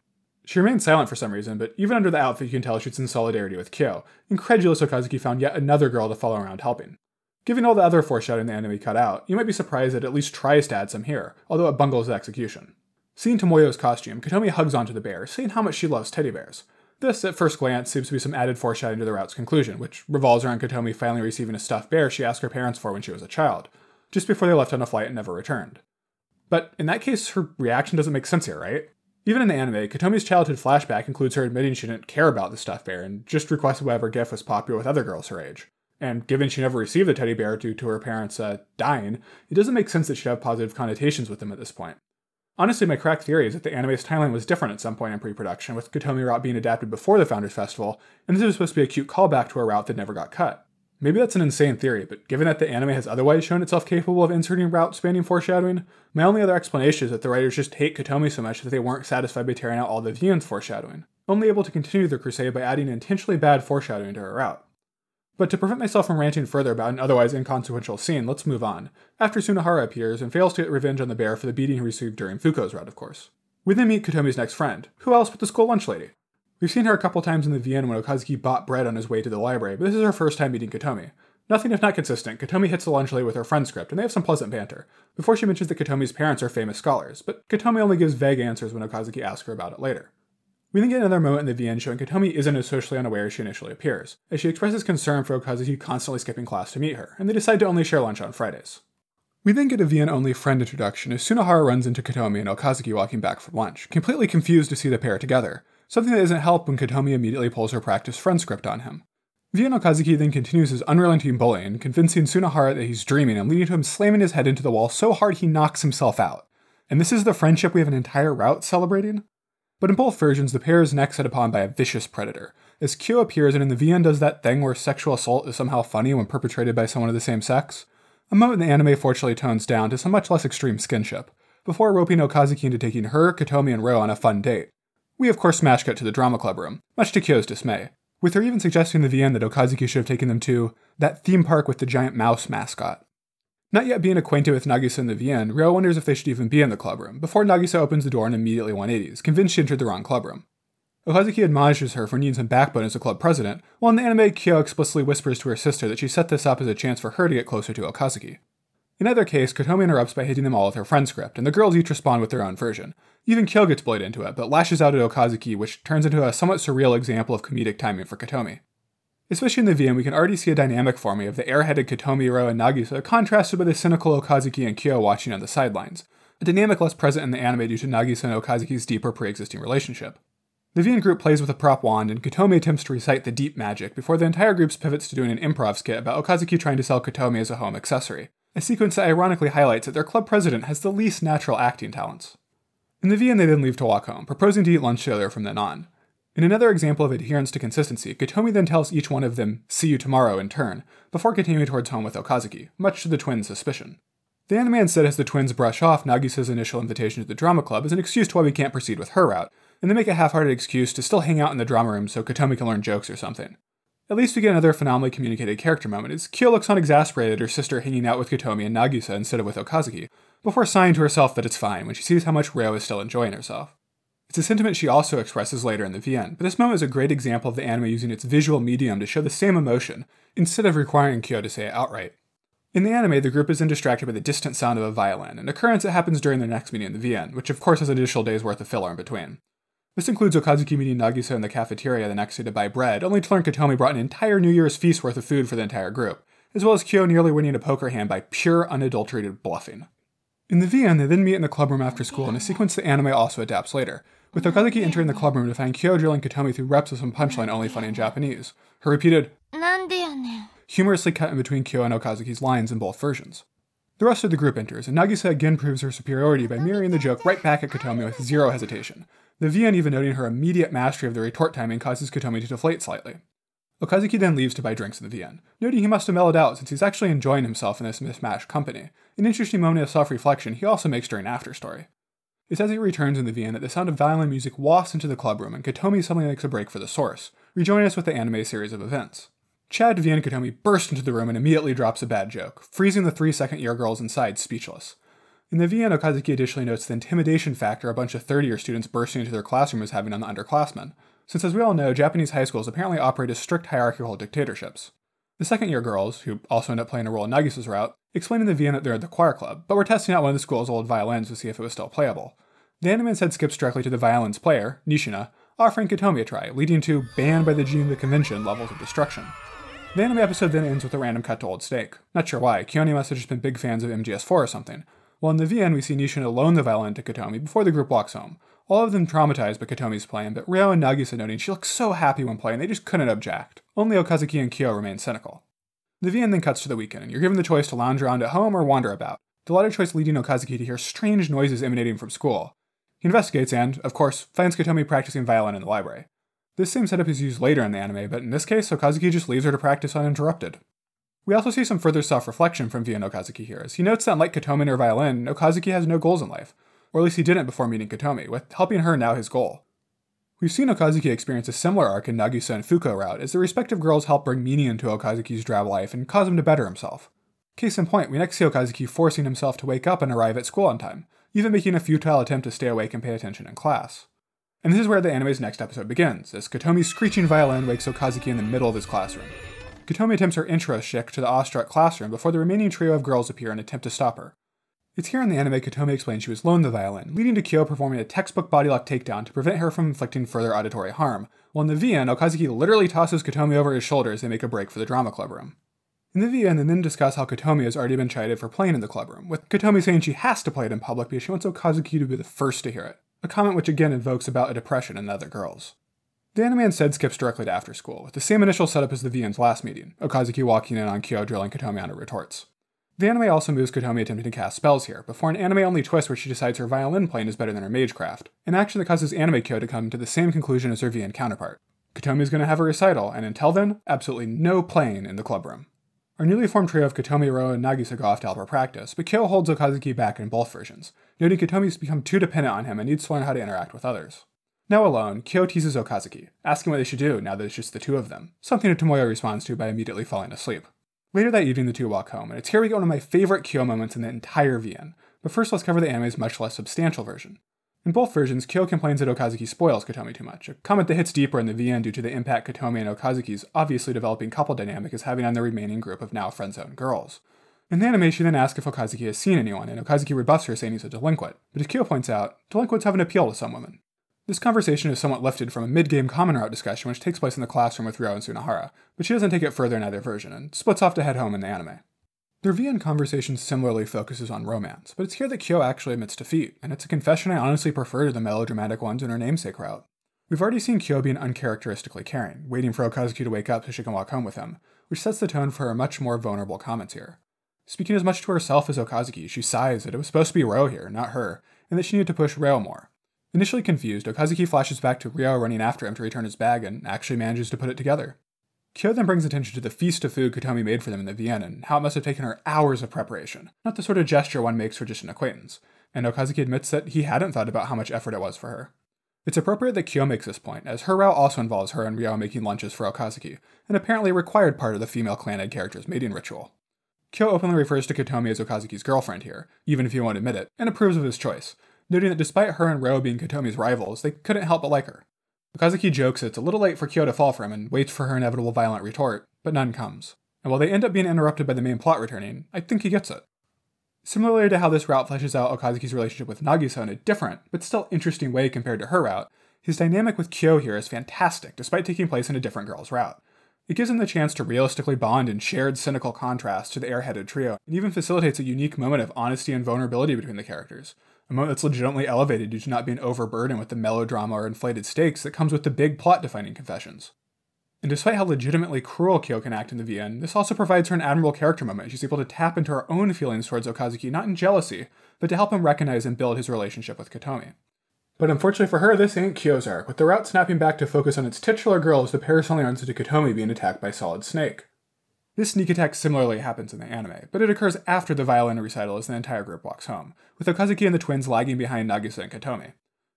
She remains silent for some reason, but even under the outfit you can tell she's in solidarity with Kyo. Incredulous Okazuki found yet another girl to follow around helping. Given all the other foreshadowing the anime cut out, you might be surprised that it at least tries to add some here, although it bungles the execution. Seeing Tomoyo's costume, Kotomi hugs onto the bear, saying how much she loves teddy bears. This, at first glance, seems to be some added foreshadowing to the route's conclusion, which revolves around Kotomi finally receiving a stuffed bear she asked her parents for when she was a child, just before they left on a flight and never returned. But in that case, her reaction doesn't make sense here, right? Even in the anime, Kotomi's childhood flashback includes her admitting she didn't care about the stuffed bear and just requested whatever gift was popular with other girls her age. And given she never received the teddy bear due to her parents uh, dying, it doesn't make sense that she'd have positive connotations with them at this point. Honestly, my crack theory is that the anime's timeline was different at some point in pre-production, with Kotomi route being adapted before the Founders Festival, and this was supposed to be a cute callback to a route that never got cut. Maybe that's an insane theory, but given that the anime has otherwise shown itself capable of inserting route spanning foreshadowing, my only other explanation is that the writers just hate Kotomi so much that they weren't satisfied by tearing out all the VN's foreshadowing, only able to continue their crusade by adding intentionally bad foreshadowing to her route. But to prevent myself from ranting further about an otherwise inconsequential scene, let's move on. After Sunohara appears and fails to get revenge on the bear for the beating he received during Fuko's route, of course. We then meet Kotomi's next friend. Who else but the school lunch lady? We've seen her a couple times in the VN when Okazuki bought bread on his way to the library, but this is her first time meeting Kotomi. Nothing if not consistent, Kotomi hits the lunch lady with her friend script, and they have some pleasant banter, before she mentions that Kotomi's parents are famous scholars, but Kotomi only gives vague answers when Okazuki asks her about it later. We then get another moment in the VN showing Kotomi isn't as socially unaware as she initially appears, as she expresses concern for Okazuki constantly skipping class to meet her, and they decide to only share lunch on Fridays. We then get a VN only friend introduction as Sunohara runs into Kotomi and Okazuki walking back from lunch, completely confused to see the pair together, something that isn't helped when Kotomi immediately pulls her practice friend script on him. VN Okazuki then continues his unrelenting bullying, convincing Sunohara that he's dreaming and leading to him slamming his head into the wall so hard he knocks himself out. And this is the friendship we have an entire route celebrating? But in both versions, the pair is next set upon by a vicious predator, as Kyo appears and in the VN does that thing where sexual assault is somehow funny when perpetrated by someone of the same sex. A moment the anime fortunately tones down to some much less extreme skinship, before roping Okazuki into taking her, Kotomi, and Ryo on a fun date. We of course smash cut to the drama club room, much to Kyo's dismay, with her even suggesting in the VN that Okazuki should have taken them to that theme park with the giant mouse mascot. Not yet being acquainted with Nagisa and the VN, Ryo wonders if they should even be in the clubroom, before Nagisa opens the door and immediately 180s, convinced she entered the wrong clubroom. Okazuki admonishes her for needing some backbone as a club president, while in the anime, Kyo explicitly whispers to her sister that she set this up as a chance for her to get closer to Okazuki. In either case, Kotomi interrupts by hitting them all with her friend script, and the girls each respond with their own version. Even Kyo gets bullied into it, but lashes out at Okazuki, which turns into a somewhat surreal example of comedic timing for Kotomi. Especially in the VN, we can already see a dynamic forming of the airheaded Kotomi, Ryo, and Nagisa contrasted by the cynical Okazuki and Kyo watching on the sidelines, a dynamic less present in the anime due to Nagisa and Okazuki's deeper pre-existing relationship. The VN group plays with a prop wand, and Kotomi attempts to recite the deep magic before the entire group pivots to doing an improv skit about Okazuki trying to sell Kotomi as a home accessory, a sequence that ironically highlights that their club president has the least natural acting talents. In the VN, they then leave to walk home, proposing to eat lunch together from then on. In another example of adherence to consistency, Kotomi then tells each one of them, see you tomorrow in turn, before continuing towards home with Okazuki, much to the twins' suspicion. The anime instead has the twins brush off Nagisa's initial invitation to the drama club as an excuse to why we can't proceed with her route, and they make a half-hearted excuse to still hang out in the drama room so Kotomi can learn jokes or something. At least we get another phenomenally communicated character moment as Kyo looks unexasperated at her sister hanging out with Kotomi and Nagisa instead of with Okazuki, before sighing to herself that it's fine when she sees how much Ryo is still enjoying herself. It's a sentiment she also expresses later in the VN, but this moment is a great example of the anime using its visual medium to show the same emotion, instead of requiring Kyo to say it outright. In the anime, the group is then distracted by the distant sound of a violin, an occurrence that happens during their next meeting in the VN, which of course has an additional day's worth of filler in between. This includes Okazuki meeting Nagisa in the cafeteria the next day to buy bread, only to learn Kotomi brought an entire New Year's feast worth of food for the entire group, as well as Kyo nearly winning a poker hand by pure unadulterated bluffing. In the VN, they then meet in the clubroom after school in a sequence the anime also adapts later, with Okazuki entering the clubroom to find Kyo drilling Kotomi through reps of some punchline only funny in Japanese. Her repeated, humorously cut in between Kyo and Okazuki's lines in both versions. The rest of the group enters, and Nagisa again proves her superiority by mirroring the joke right back at Kotomi with zero hesitation. The VN even noting her immediate mastery of the retort timing causes Kotomi to deflate slightly. Okazuki then leaves to buy drinks in the VN, noting he must have mellowed out since he's actually enjoying himself in this mismatched company, an interesting moment of self-reflection he also makes during After Story. It's as he returns in the VN that the sound of violin music wafts into the clubroom and Kotomi suddenly makes a break for the source, rejoining us with the anime series of events. Chad, V, and Kotomi burst into the room and immediately drops a bad joke, freezing the three second year girls inside speechless. In the VN, Okazuki additionally notes the intimidation factor a bunch of third year students bursting into their classroom is having on the underclassmen, since as we all know, Japanese high schools apparently operate as strict hierarchical dictatorships. The second year girls, who also end up playing a role in Nagisa's route, explain in the VN that they're at the choir club, but we're testing out one of the school's old violins to see if it was still playable. The anime instead skips directly to the violin's player, Nishina, offering Kotomi a try, leading to banned by the of the Convention levels of destruction. The anime episode then ends with a random cut to Old Snake. Not sure why, Kyoani must have just been big fans of MGS4 or something. While in the VN, we see Nishina loan the violin to Kotomi before the group walks home. All of them traumatized by Kotomi's plan, but Ryo and Nagisa noting she looks so happy when playing they just couldn't object. Only Okazuki and Kyo remain cynical. The VN then cuts to the weekend, and you're given the choice to lounge around at home or wander about. The latter choice leading Okazuki to hear strange noises emanating from school. He investigates and, of course, finds Kotomi practicing violin in the library. This same setup is used later in the anime, but in this case, Okazuki just leaves her to practice uninterrupted. We also see some further self-reflection from Via Okazuki here, as he notes that like Kotomi and her violin, Okazuki has no goals in life, or at least he didn't before meeting Kotomi, with helping her now his goal. We've seen Okazuki experience a similar arc in Nagisa and Fuko route, as the respective girls help bring meaning into Okazuki's drab life and cause him to better himself. Case in point, we next see Okazuki forcing himself to wake up and arrive at school on time, even making a futile attempt to stay awake and pay attention in class. And this is where the anime's next episode begins, as Kotomi's screeching violin wakes Okazuki in the middle of his classroom. Kotomi attempts her intro shtick to the awestruck classroom before the remaining trio of girls appear and attempt to stop her. It's here in the anime Kotomi explains she was loaned the violin, leading to Kyo performing a textbook body lock takedown to prevent her from inflicting further auditory harm, while in the VN, Okazuki literally tosses Kotomi over his shoulder as they make a break for the drama club room. In the VN, they then discuss how Kotomi has already been chided for playing in the clubroom, with Kotomi saying she has to play it in public because she wants Okazuki to be the first to hear it a comment which again invokes about a depression in the other girls. The anime instead skips directly to after school, with the same initial setup as the VN's last meeting, Okazuki walking in on Kyo drilling Kotomi on her retorts. The anime also moves Kotomi attempting to cast spells here, before an anime-only twist where she decides her violin playing is better than her magecraft, an action that causes anime Kyo to come to the same conclusion as her VN counterpart. Kotomi is going to have a recital, and until then, absolutely no playing in the clubroom. Our newly formed trio of Kotomi, Ryo, and Nagisa go off to help her practice, but Kyo holds Okazuki back in both versions, noting Kotomi's become too dependent on him and needs to learn how to interact with others. Now alone, Kyo teases Okazuki, asking what they should do now that it's just the two of them, something that Tomoyo responds to by immediately falling asleep. Later that evening, the two walk home, and it's here we get one of my favorite Kyo moments in the entire VN. But first, let's cover the anime's much less substantial version. In both versions, Kyo complains that Okazuki spoils Kotomi too much, a comment that hits deeper in the VN due to the impact Kotomi and Okazuki's obviously developing couple dynamic is having on the remaining group of now friend-zoned girls. In the anime, she then asks if Okazuki has seen anyone, and Okazuki rebuffs her saying he's a delinquent. But as Kyo points out, delinquents have an appeal to some women. This conversation is somewhat lifted from a mid-game common route discussion which takes place in the classroom with Ryo and Sunohara, but she doesn't take it further in either version, and splits off to head home in the anime. Their VN conversation similarly focuses on romance, but it's here that Kyo actually admits defeat, and it's a confession I honestly prefer to the melodramatic ones in her namesake route. We've already seen Kyo being uncharacteristically caring, waiting for Okazuki to wake up so she can walk home with him, which sets the tone for her much more vulnerable comments here. Speaking as much to herself as Okazuki, she sighs that it was supposed to be Ryo here, not her, and that she needed to push Ryo more. Initially confused, Okazuki flashes back to Ryo running after him to return his bag and actually manages to put it together. Kyo then brings attention to the feast of food Kotomi made for them in the VN and how it must have taken her hours of preparation, not the sort of gesture one makes for just an acquaintance, and Okazuki admits that he hadn't thought about how much effort it was for her. It's appropriate that Kyo makes this point, as her route also involves her and Ryo making lunches for Okazuki, an apparently required part of the female Clannad character's mating ritual. Kyo openly refers to Kotomi as Okazuki's girlfriend here, even if he won't admit it, and approves of his choice, noting that despite her and Ryo being Kotomi's rivals, they couldn't help but like her. Okazuki jokes it's a little late for Kyo to fall for him and waits for her inevitable violent retort, but none comes. And while they end up being interrupted by the main plot returning, I think he gets it. Similarly to how this route fleshes out Okazuki's relationship with Nagisa in a different, but still interesting way compared to her route, his dynamic with Kyo here is fantastic despite taking place in a different girl's route. It gives him the chance to realistically bond in shared cynical contrast to the airheaded trio, and even facilitates a unique moment of honesty and vulnerability between the characters, a moment that's legitimately elevated due to not being overburdened with the melodrama or inflated stakes that comes with the big plot defining confessions. And despite how legitimately cruel Kyo can act in the VN, this also provides her an admirable character moment. She's able to tap into her own feelings towards Okazuki, not in jealousy, but to help him recognize and build his relationship with Kotomi. But unfortunately for her, this ain't Kyo's arc, with the route snapping back to focus on its titular girl as the pair suddenly runs into being attacked by Solid Snake. This sneak attack similarly happens in the anime, but it occurs after the violin recital as the entire group walks home, with Okazuki and the twins lagging behind Nagisa and Kotomi.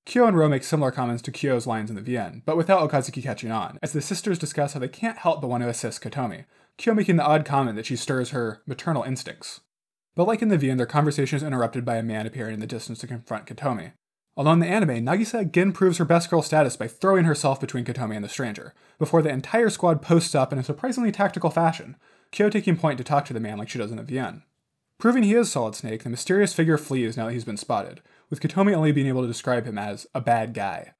Kyo and Ryo make similar comments to Kyo's lines in the VN, but without Okazuki catching on, as the sisters discuss how they can't help but want to assist Kotomi, Kyo making the odd comment that she stirs her maternal instincts. But like in the VN, their conversation is interrupted by a man appearing in the distance to confront Kotomi. Although in the anime, Nagisa again proves her best girl status by throwing herself between Kotomi and the stranger, before the entire squad posts up in a surprisingly tactical fashion, Kyo taking point to talk to the man like she does in the VN. Proving he is Solid Snake, the mysterious figure flees now that he's been spotted, with Kotomi only being able to describe him as a bad guy.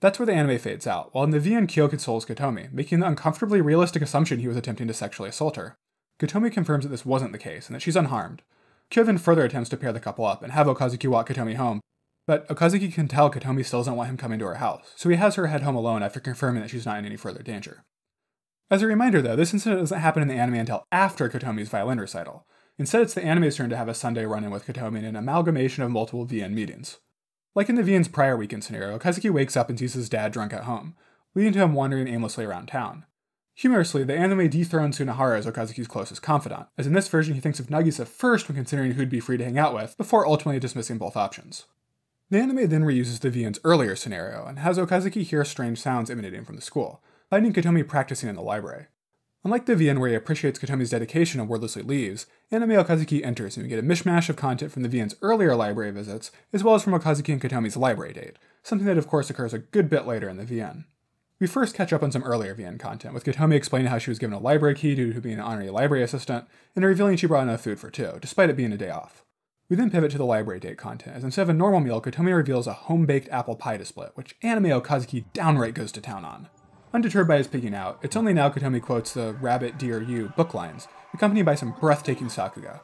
That's where the anime fades out, while in the VN Kyo consoles Kotomi, making the uncomfortably realistic assumption he was attempting to sexually assault her. Kotomi confirms that this wasn't the case, and that she's unharmed. Kyo then further attempts to pair the couple up and have Okazuki walk Kotomi home, but Okazuki can tell Kotomi still doesn't want him coming to her house, so he has her head home alone after confirming that she's not in any further danger. As a reminder, though, this incident doesn't happen in the anime until after Kotomi's violin recital. Instead, it's the anime's turn to have a Sunday run in with Kotomi in an amalgamation of multiple VN meetings. Like in the VN's prior weekend scenario, Okazuki wakes up and sees his dad drunk at home, leading to him wandering aimlessly around town. Humorously, the anime dethrones Sunohara as Okazuki's closest confidant, as in this version he thinks of Nagisa first when considering who'd be free to hang out with, before ultimately dismissing both options. The anime then reuses the VN's earlier scenario, and has Okazuki hear strange sounds emanating from the school finding Kotomi practicing in the library. Unlike the VN where he appreciates Kotomi's dedication and wordlessly leaves, Anime Okazuki enters and we get a mishmash of content from the VN's earlier library visits, as well as from Okazuki and Kotomi's library date, something that of course occurs a good bit later in the VN. We first catch up on some earlier VN content, with Kotomi explaining how she was given a library key due to being an honorary library assistant, and revealing she brought enough food for two, despite it being a day off. We then pivot to the library date content, as instead of a normal meal, Kotomi reveals a home-baked apple pie to split, which Anime Okazuki downright goes to town on. Undeterred by his picking out, it's only now Kotomi quotes the Rabbit, Deer, You book lines, accompanied by some breathtaking sakuga.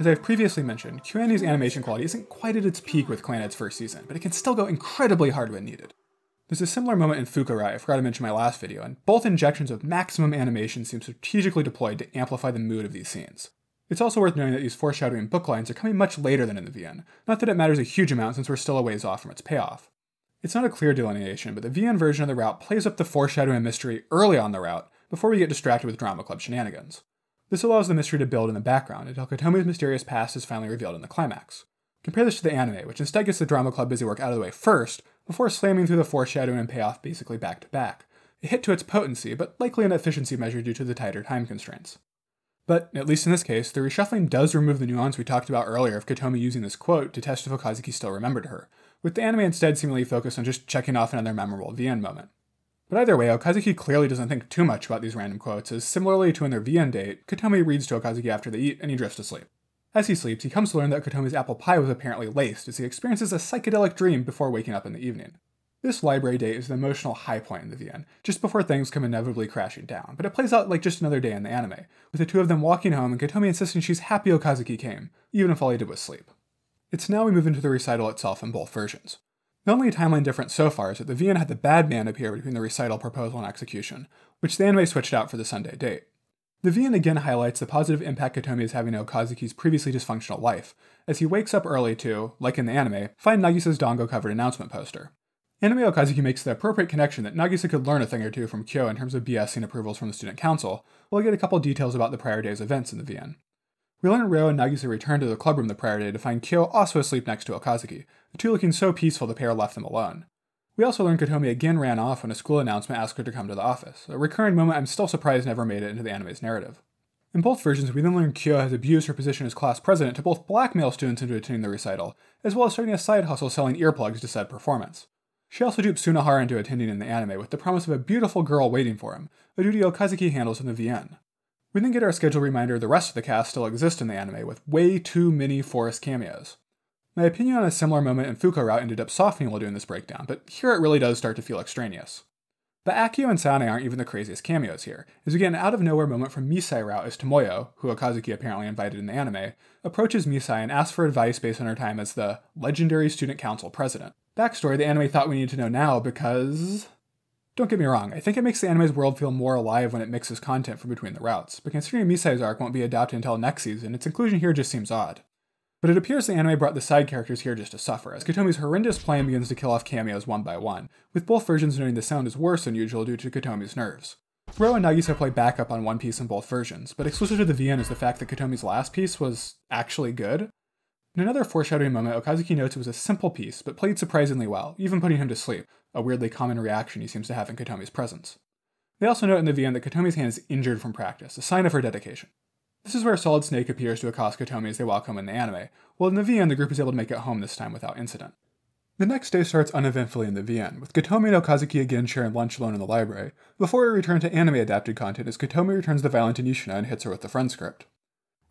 As I've previously mentioned, KyoAni's animation quality isn't quite at its peak with Clannad's first season, but it can still go incredibly hard when needed. There's a similar moment in Fukurai I forgot to mention in my last video, and both injections of maximum animation seem strategically deployed to amplify the mood of these scenes. It's also worth noting that these foreshadowing book lines are coming much later than in the VN, not that it matters a huge amount since we're still a ways off from its payoff. It's not a clear delineation, but the VN version of the route plays up the foreshadowing mystery early on the route before we get distracted with Drama Club shenanigans. This allows the mystery to build in the background until Kotomi's mysterious past is finally revealed in the climax. Compare this to the anime, which instead gets the Drama Club busy work out of the way first, before slamming through the foreshadowing and payoff basically back to back. A hit to its potency, but likely an efficiency measure due to the tighter time constraints. But, at least in this case, the reshuffling does remove the nuance we talked about earlier of Kotomi using this quote to test if Okazuki still remembered her, with the anime instead seemingly focused on just checking off another memorable VN moment. But either way, Okazuki clearly doesn't think too much about these random quotes, as similarly to in their VN date, Kotomi reads to Okazuki after they eat and he drifts to sleep. As he sleeps, he comes to learn that Kotomi's apple pie was apparently laced as he experiences a psychedelic dream before waking up in the evening. This library date is the emotional high point in the VN, just before things come inevitably crashing down, but it plays out like just another day in the anime, with the two of them walking home and Kotomi insisting she's happy Okazuki came, even if all he did was sleep. It's now we move into the recital itself in both versions. The only timeline difference so far is that the VN had the bad man appear between the recital proposal and execution, which the anime switched out for the Sunday date. The VN again highlights the positive impact Kotomi is having on Okazuki's previously dysfunctional life, as he wakes up early to, like in the anime, find Nagisa's dango covered announcement poster. Anime Okazuki makes the appropriate connection that Nagisa could learn a thing or two from Kyo in terms of BSing approvals from the student council, while we get a couple details about the prior day's events in the VN. We learn Ryo and Nagisa return to the clubroom the prior day to find Kyo also asleep next to Okazuki, the two looking so peaceful the pair left them alone. We also learn Kotomi again ran off when a school announcement asked her to come to the office, a recurring moment I'm still surprised never made it into the anime's narrative. In both versions, we then learn Kyo has abused her position as class president to both blackmail students into attending the recital, as well as starting a side hustle selling earplugs to said performance. She also dupes Sunohara into attending in the anime with the promise of a beautiful girl waiting for him, a duty Okazuki handles in the VN. We then get our scheduled reminder the rest of the cast still exist in the anime with way too many forest cameos. My opinion on a similar moment in Fuko Route ended up softening while doing this breakdown, but here it really does start to feel extraneous. But Akio and Sanae aren't even the craziest cameos here, as we get an out of nowhere moment from Misae Route as Tomoyo, who Okazuki apparently invited in the anime, approaches Misae and asks for advice based on her time as the legendary student council president. Backstory the anime thought we needed to know now because. Don't get me wrong, I think it makes the anime's world feel more alive when it mixes content from between the routes, but considering Misae's arc won't be adapted until next season, its inclusion here just seems odd. But it appears the anime brought the side characters here just to suffer, as Kotomi's horrendous plan begins to kill off cameos one by one, with both versions noting the sound is worse than usual due to Kotomi's nerves. Ryo and Nagisa play backup on one piece in both versions, but exclusive to the VN is the fact that Kotomi's last piece was actually good, in another foreshadowing moment, Okazuki notes it was a simple piece, but played surprisingly well, even putting him to sleep, a weirdly common reaction he seems to have in Kotomi's presence. They also note in the VN that Kotomi's hand is injured from practice, a sign of her dedication. This is where Solid Snake appears to accost Kotomi as they walk home in the anime, while in the VN the group is able to make it home this time without incident. The next day starts uneventfully in the VN, with Kotomi and Okazuki again sharing lunch alone in the library, before we return to anime adapted content as Kotomi returns the violin to Nishina and hits her with the friend script.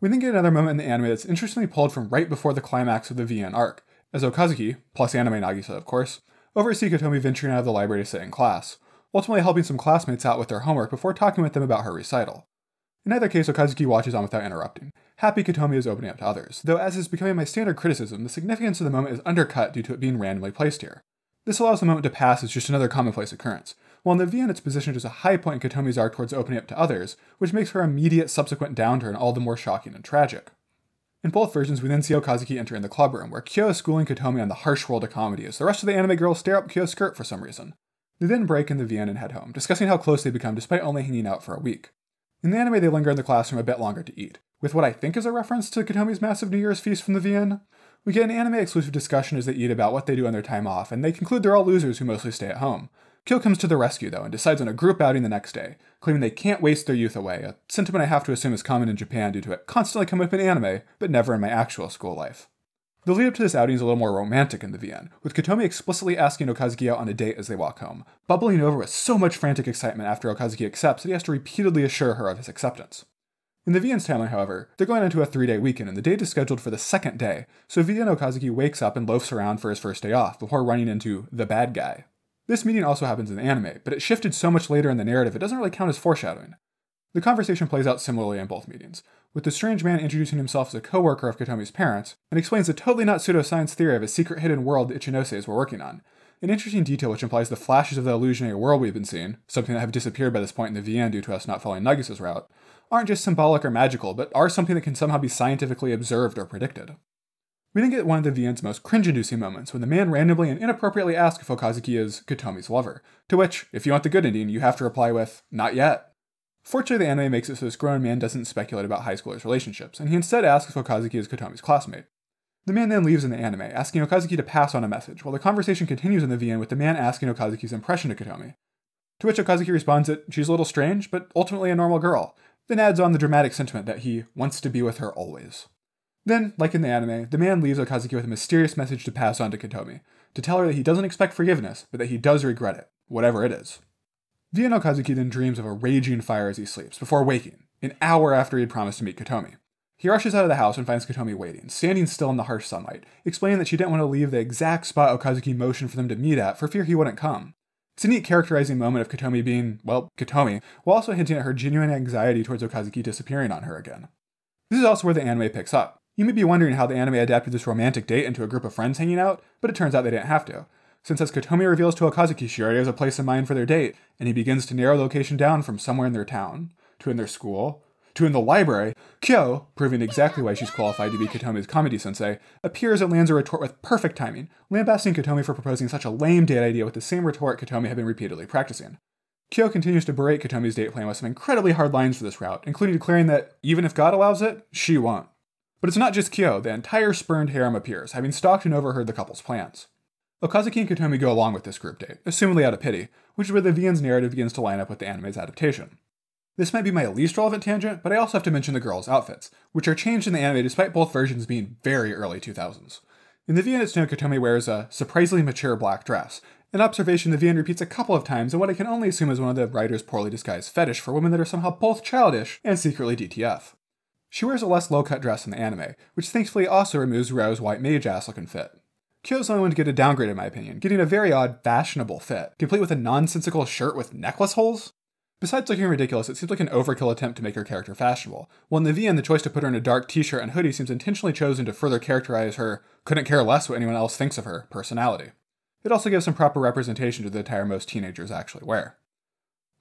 We then get another moment in the anime that's interestingly pulled from right before the climax of the VN arc, as Okazuki, plus anime Nagisa of course, oversees Kotomi venturing out of the library to sit in class, ultimately helping some classmates out with their homework before talking with them about her recital. In either case, Okazuki watches on without interrupting. Happy Kotomi is opening up to others, though as is becoming my standard criticism, the significance of the moment is undercut due to it being randomly placed here. This allows the moment to pass as just another commonplace occurrence, while VN it's positioned as a high point in Kotomi's arc towards opening up to others, which makes her immediate subsequent downturn all the more shocking and tragic. In both versions, we then see Okazuki enter in the clubroom, where Kyo is schooling Kotomi on the harsh world of comedy as the rest of the anime girls stare up Kyo's skirt for some reason. They then break in the VN and head home, discussing how close they become despite only hanging out for a week. In the anime, they linger in the classroom a bit longer to eat, with what I think is a reference to Kotomi's massive New Year's feast from the VN. We get an anime exclusive discussion as they eat about what they do on their time off, and they conclude they're all losers who mostly stay at home, Kyo comes to the rescue, though, and decides on a group outing the next day, claiming they can't waste their youth away, a sentiment I have to assume is common in Japan due to it constantly coming up in anime, but never in my actual school life. The lead up to this outing is a little more romantic in the VN, with Kotomi explicitly asking Okazuki out on a date as they walk home, bubbling over with so much frantic excitement after Okazuki accepts that he has to repeatedly assure her of his acceptance. In the VN's timeline, however, they're going into a three day weekend, and the date is scheduled for the second day, so VN Okazuki wakes up and loafs around for his first day off before running into the bad guy, this meeting also happens in the anime, but it shifted so much later in the narrative it doesn't really count as foreshadowing. The conversation plays out similarly in both meetings, with the strange man introducing himself as a co-worker of Kotomi's parents, and explains the totally not pseudoscience theory of a secret hidden world the Ichinoses were working on. An interesting detail which implies the flashes of the illusionary world we've been seeing, something that have disappeared by this point in the VN due to us not following Nagisa's route, aren't just symbolic or magical, but are something that can somehow be scientifically observed or predicted. We then get one of the VN's most cringe-inducing moments when the man randomly and inappropriately asks if Okazuki is Kotomi's lover, to which, if you want the good ending, you have to reply with, not yet. Fortunately, the anime makes it so this grown man doesn't speculate about high schoolers' relationships, and he instead asks if Okazuki is Kotomi's classmate. The man then leaves in the anime, asking Okazuki to pass on a message, while the conversation continues in the VN with the man asking Okazuki's impression of Kotomi. To which Okazuki responds that she's a little strange, but ultimately a normal girl, then adds on the dramatic sentiment that he wants to be with her always. Then, like in the anime, the man leaves Okazuki with a mysterious message to pass on to Kotomi, to tell her that he doesn't expect forgiveness, but that he does regret it, whatever it is. VN Okazuki then dreams of a raging fire as he sleeps, before waking, an hour after he had promised to meet Kotomi. He rushes out of the house and finds Kotomi waiting, standing still in the harsh sunlight, explaining that she didn't want to leave the exact spot Okazuki motioned for them to meet at for fear he wouldn't come. It's a neat characterizing moment of Kotomi being, well, Kotomi, while also hinting at her genuine anxiety towards Okazuki disappearing on her again. This is also where the anime picks up. You may be wondering how the anime adapted this romantic date into a group of friends hanging out, but it turns out they didn't have to. Since as Kotomi reveals to Okazuki she already has a place in mind for their date, and he begins to narrow location down from somewhere in their town, to in their school, to in the library, Kyo, proving exactly why she's qualified to be Kotomi's comedy sensei, appears and lands a retort with perfect timing, lambasting Kotomi for proposing such a lame date idea with the same retort Kotomi had been repeatedly practicing. Kyo continues to berate Kotomi's date plan with some incredibly hard lines for this route, including declaring that even if God allows it, she won't. But it's not just Kyo, the entire spurned harem appears, having stalked and overheard the couple's plans. Okazaki and Kotomi go along with this group date, assumedly out of pity, which is where the VN's narrative begins to line up with the anime's adaptation. This might be my least relevant tangent, but I also have to mention the girls' outfits, which are changed in the anime despite both versions being very early 2000s. In the VN, it's known Kotomi wears a surprisingly mature black dress, an observation the VN repeats a couple of times in what I can only assume is one of the writer's poorly disguised fetish for women that are somehow both childish and secretly DTF. She wears a less low-cut dress in the anime, which thankfully also removes Ryo's white mage ass looking fit. Kyo's the only one to get a downgrade in my opinion, getting a very odd, fashionable fit, complete with a nonsensical shirt with necklace holes. Besides looking ridiculous, it seems like an overkill attempt to make her character fashionable. While in the VN, the choice to put her in a dark t-shirt and hoodie seems intentionally chosen to further characterize her couldn't care less what anyone else thinks of her personality. It also gives some proper representation to the attire most teenagers actually wear.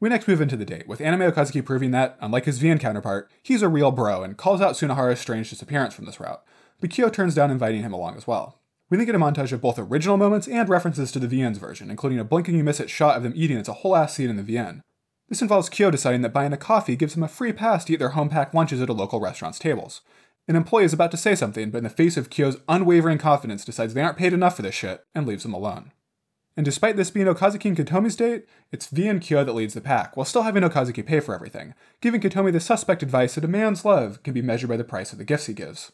We next move into the date, with Anime Okazuki proving that, unlike his VN counterpart, he's a real bro and calls out Sunohara's strange disappearance from this route, but Kyo turns down inviting him along as well. We then get a montage of both original moments and references to the VN's version, including a blinking you miss it shot of them eating it's a whole ass scene in the VN. This involves Kyo deciding that buying a coffee gives him a free pass to eat their home packed lunches at a local restaurant's tables. An employee is about to say something, but in the face of Kyo's unwavering confidence decides they aren't paid enough for this shit and leaves him alone. And despite this being Okazuki and Kotomi's date, it's VN Kyo that leads the pack, while still having Okazuki pay for everything, giving Kotomi the suspect advice that a man's love can be measured by the price of the gifts he gives.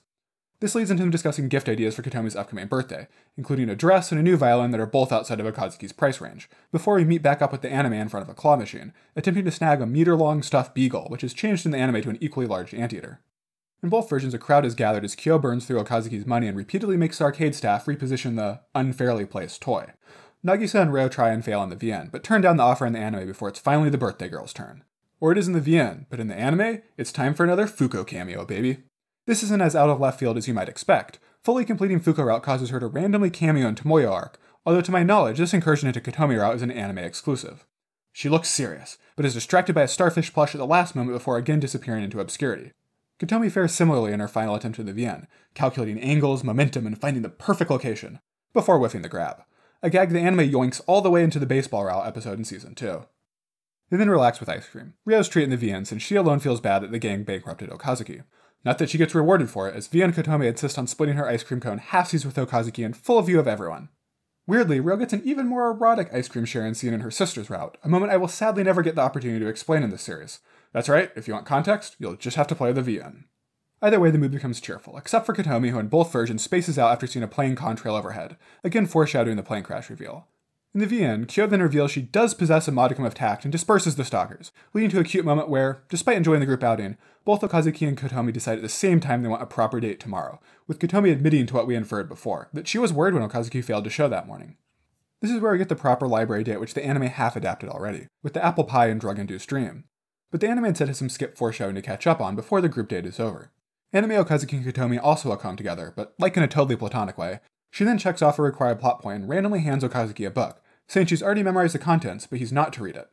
This leads into him discussing gift ideas for Kotomi's upcoming birthday, including a dress and a new violin that are both outside of Okazuki's price range, before we meet back up with the anime in front of a claw machine, attempting to snag a meter long stuffed beagle, which is changed in the anime to an equally large anteater. In both versions, a crowd is gathered as Kyo burns through Okazuki's money and repeatedly makes arcade staff reposition the unfairly placed toy. Nagisa and Ryo try and fail in the VN, but turn down the offer in the anime before it's finally the birthday girl's turn. Or it is in the VN, but in the anime, it's time for another Fuko cameo, baby. This isn't as out of left field as you might expect. Fully completing Fuko route causes her to randomly cameo in Tomoyo arc, although to my knowledge, this incursion into Kotomi route is an anime exclusive. She looks serious, but is distracted by a starfish plush at the last moment before again disappearing into obscurity. Kotomi fares similarly in her final attempt at the VN, calculating angles, momentum, and finding the perfect location, before whiffing the grab. A gag the anime yoinks all the way into the baseball route episode in season 2. They then relax with ice cream. Ryo's treat in the VN since she alone feels bad that the gang bankrupted Okazuki. Not that she gets rewarded for it, as V and Kotomi insist on splitting her ice cream cone halfsies with Okazuki in full view of everyone. Weirdly, Ryo gets an even more erotic ice cream sharing scene in her sister's route, a moment I will sadly never get the opportunity to explain in this series. That's right, if you want context, you'll just have to play the VN. Either way, the mood becomes cheerful, except for Kotomi, who in both versions spaces out after seeing a plane contrail overhead, again foreshadowing the plane crash reveal. In the VN, Kyo then reveals she does possess a modicum of tact and disperses the stalkers, leading to a cute moment where, despite enjoying the group outing, both Okazuki and Kotomi decide at the same time they want a proper date tomorrow, with Kotomi admitting to what we inferred before, that she was worried when Okazuki failed to show that morning. This is where we get the proper library date which the anime half adapted already, with the apple pie and drug-induced dream. But the anime instead has some skip foreshadowing to catch up on before the group date is over. Anime Okazuki and Kotomi also come together, but like in a totally platonic way, she then checks off a required plot point and randomly hands Okazuki a book, saying she's already memorized the contents, but he's not to read it.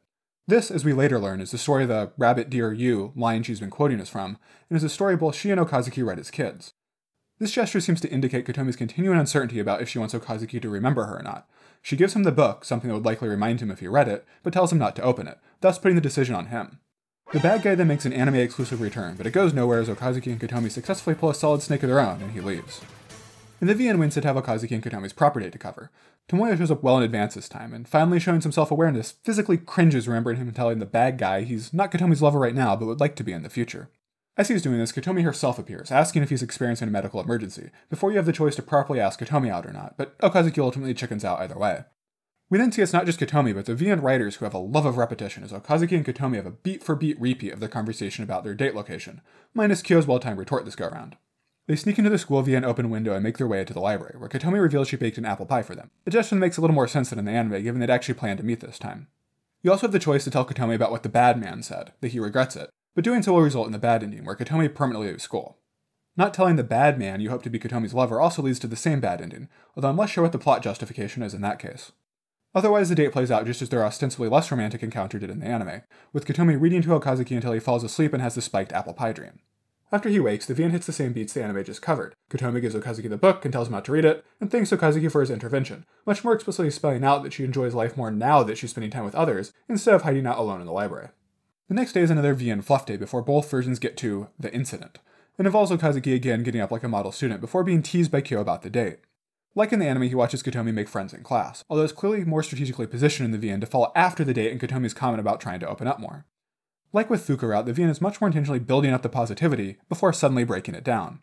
This, as we later learn, is the story of the rabbit deer you line she's been quoting us from, and is a story both she and Okazuki read as kids. This gesture seems to indicate Kotomi's continuing uncertainty about if she wants Okazuki to remember her or not. She gives him the book, something that would likely remind him if he read it, but tells him not to open it, thus putting the decision on him. The bad guy then makes an anime exclusive return, but it goes nowhere as Okazuki and Kotomi successfully pull a solid snake of their own, and he leaves. In the VN, we instead have Okazuki and Kotomi's proper date to cover. Tomoya shows up well in advance this time, and finally showing some self awareness, physically cringes remembering him telling the bad guy he's not Kotomi's lover right now, but would like to be in the future. As he's doing this, Kotomi herself appears, asking if he's experiencing a medical emergency, before you have the choice to properly ask Kotomi out or not, but Okazuki ultimately chickens out either way. We then see it's not just Kotomi, but the VN writers who have a love of repetition, as Okazuki and Kotomi have a beat for beat repeat of their conversation about their date location, minus Kyo's well timed retort this go round. They sneak into the school via an open window and make their way to the library, where Kotomi reveals she baked an apple pie for them. A gesture makes a little more sense than in the anime, given they'd actually planned to meet this time. You also have the choice to tell Kotomi about what the bad man said, that he regrets it, but doing so will result in the bad ending, where Kotomi permanently leaves school. Not telling the bad man you hope to be Kotomi's lover also leads to the same bad ending, although I'm less sure what the plot justification is in that case. Otherwise, the date plays out just as their ostensibly less romantic encounter did in the anime, with Kotomi reading to Okazuki until he falls asleep and has the spiked apple pie dream. After he wakes, the VN hits the same beats the anime just covered. Kotomi gives Okazuki the book and tells him not to read it, and thanks Okazuki for his intervention, much more explicitly spelling out that she enjoys life more now that she's spending time with others, instead of hiding out alone in the library. The next day is another VN fluff day before both versions get to the incident, and involves Okazuki again getting up like a model student before being teased by Kyo about the date. Like in the anime, he watches Kotomi make friends in class, although it's clearly more strategically positioned in the VN to fall after the date and Kotomi's comment about trying to open up more. Like with Fuko the VN is much more intentionally building up the positivity before suddenly breaking it down.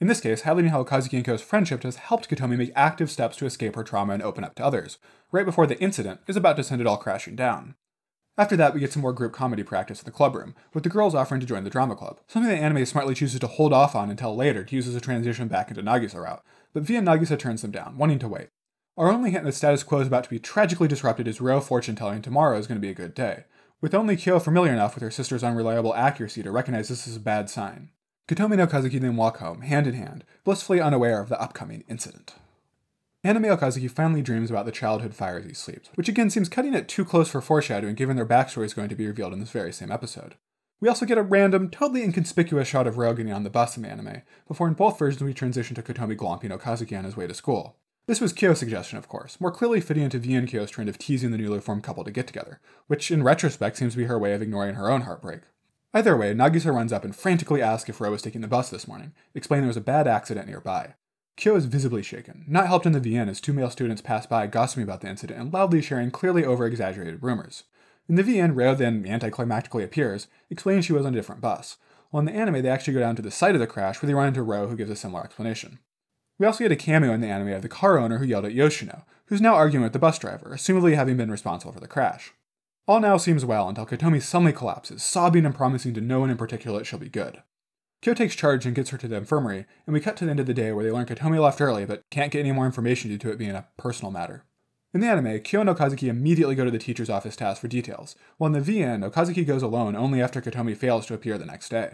In this case, highlighting how Okazuki and Kyo's friendship has helped Kotomi make active steps to escape her trauma and open up to others, right before the incident is about to send it all crashing down. After that, we get some more group comedy practice in the clubroom, with the girls offering to join the drama club, something the anime smartly chooses to hold off on until later to use as a transition back into Nagisa route, but VN Nagisa turns them down, wanting to wait. Our only hint that status quo is about to be tragically disrupted is Ryo fortune telling tomorrow is going to be a good day, with only Kyo familiar enough with her sister's unreliable accuracy to recognize this is a bad sign. Kotomi and Okazuki then walk home, hand in hand, blissfully unaware of the upcoming incident. Anime Okazuki finally dreams about the childhood fire as he sleeps, which again seems cutting it too close for foreshadowing given their backstory is going to be revealed in this very same episode. We also get a random, totally inconspicuous shot of Ryo on the bus in the anime, before in both versions we transition to Kotomi glomping Okazuki on his way to school. This was Kyo's suggestion, of course, more clearly fitting into VN Kyo's trend of teasing the newly formed couple to get together, which in retrospect seems to be her way of ignoring her own heartbreak. Either way, Nagisa runs up and frantically asks if Ryo was taking the bus this morning, explaining there was a bad accident nearby. Kyo is visibly shaken, not helped in the VN as two male students pass by gossiping about the incident and loudly sharing clearly over exaggerated rumors. In the VN, Ryo then anticlimactically appears, explaining she was on a different bus, while in the anime they actually go down to the site of the crash where they run into Ryo who gives a similar explanation. We also get a cameo in the anime of the car owner who yelled at Yoshino, who's now arguing with the bus driver, assumably having been responsible for the crash. All now seems well until Kotomi suddenly collapses, sobbing and promising to no one in particular it shall be good. Kyo takes charge and gets her to the infirmary, and we cut to the end of the day where they learn Kotomi left early but can't get any more information due to it being a personal matter. In the anime, Kyo and Okazuki immediately go to the teacher's office to ask for details, while in the VN, Okazuki goes alone only after Kotomi fails to appear the next day.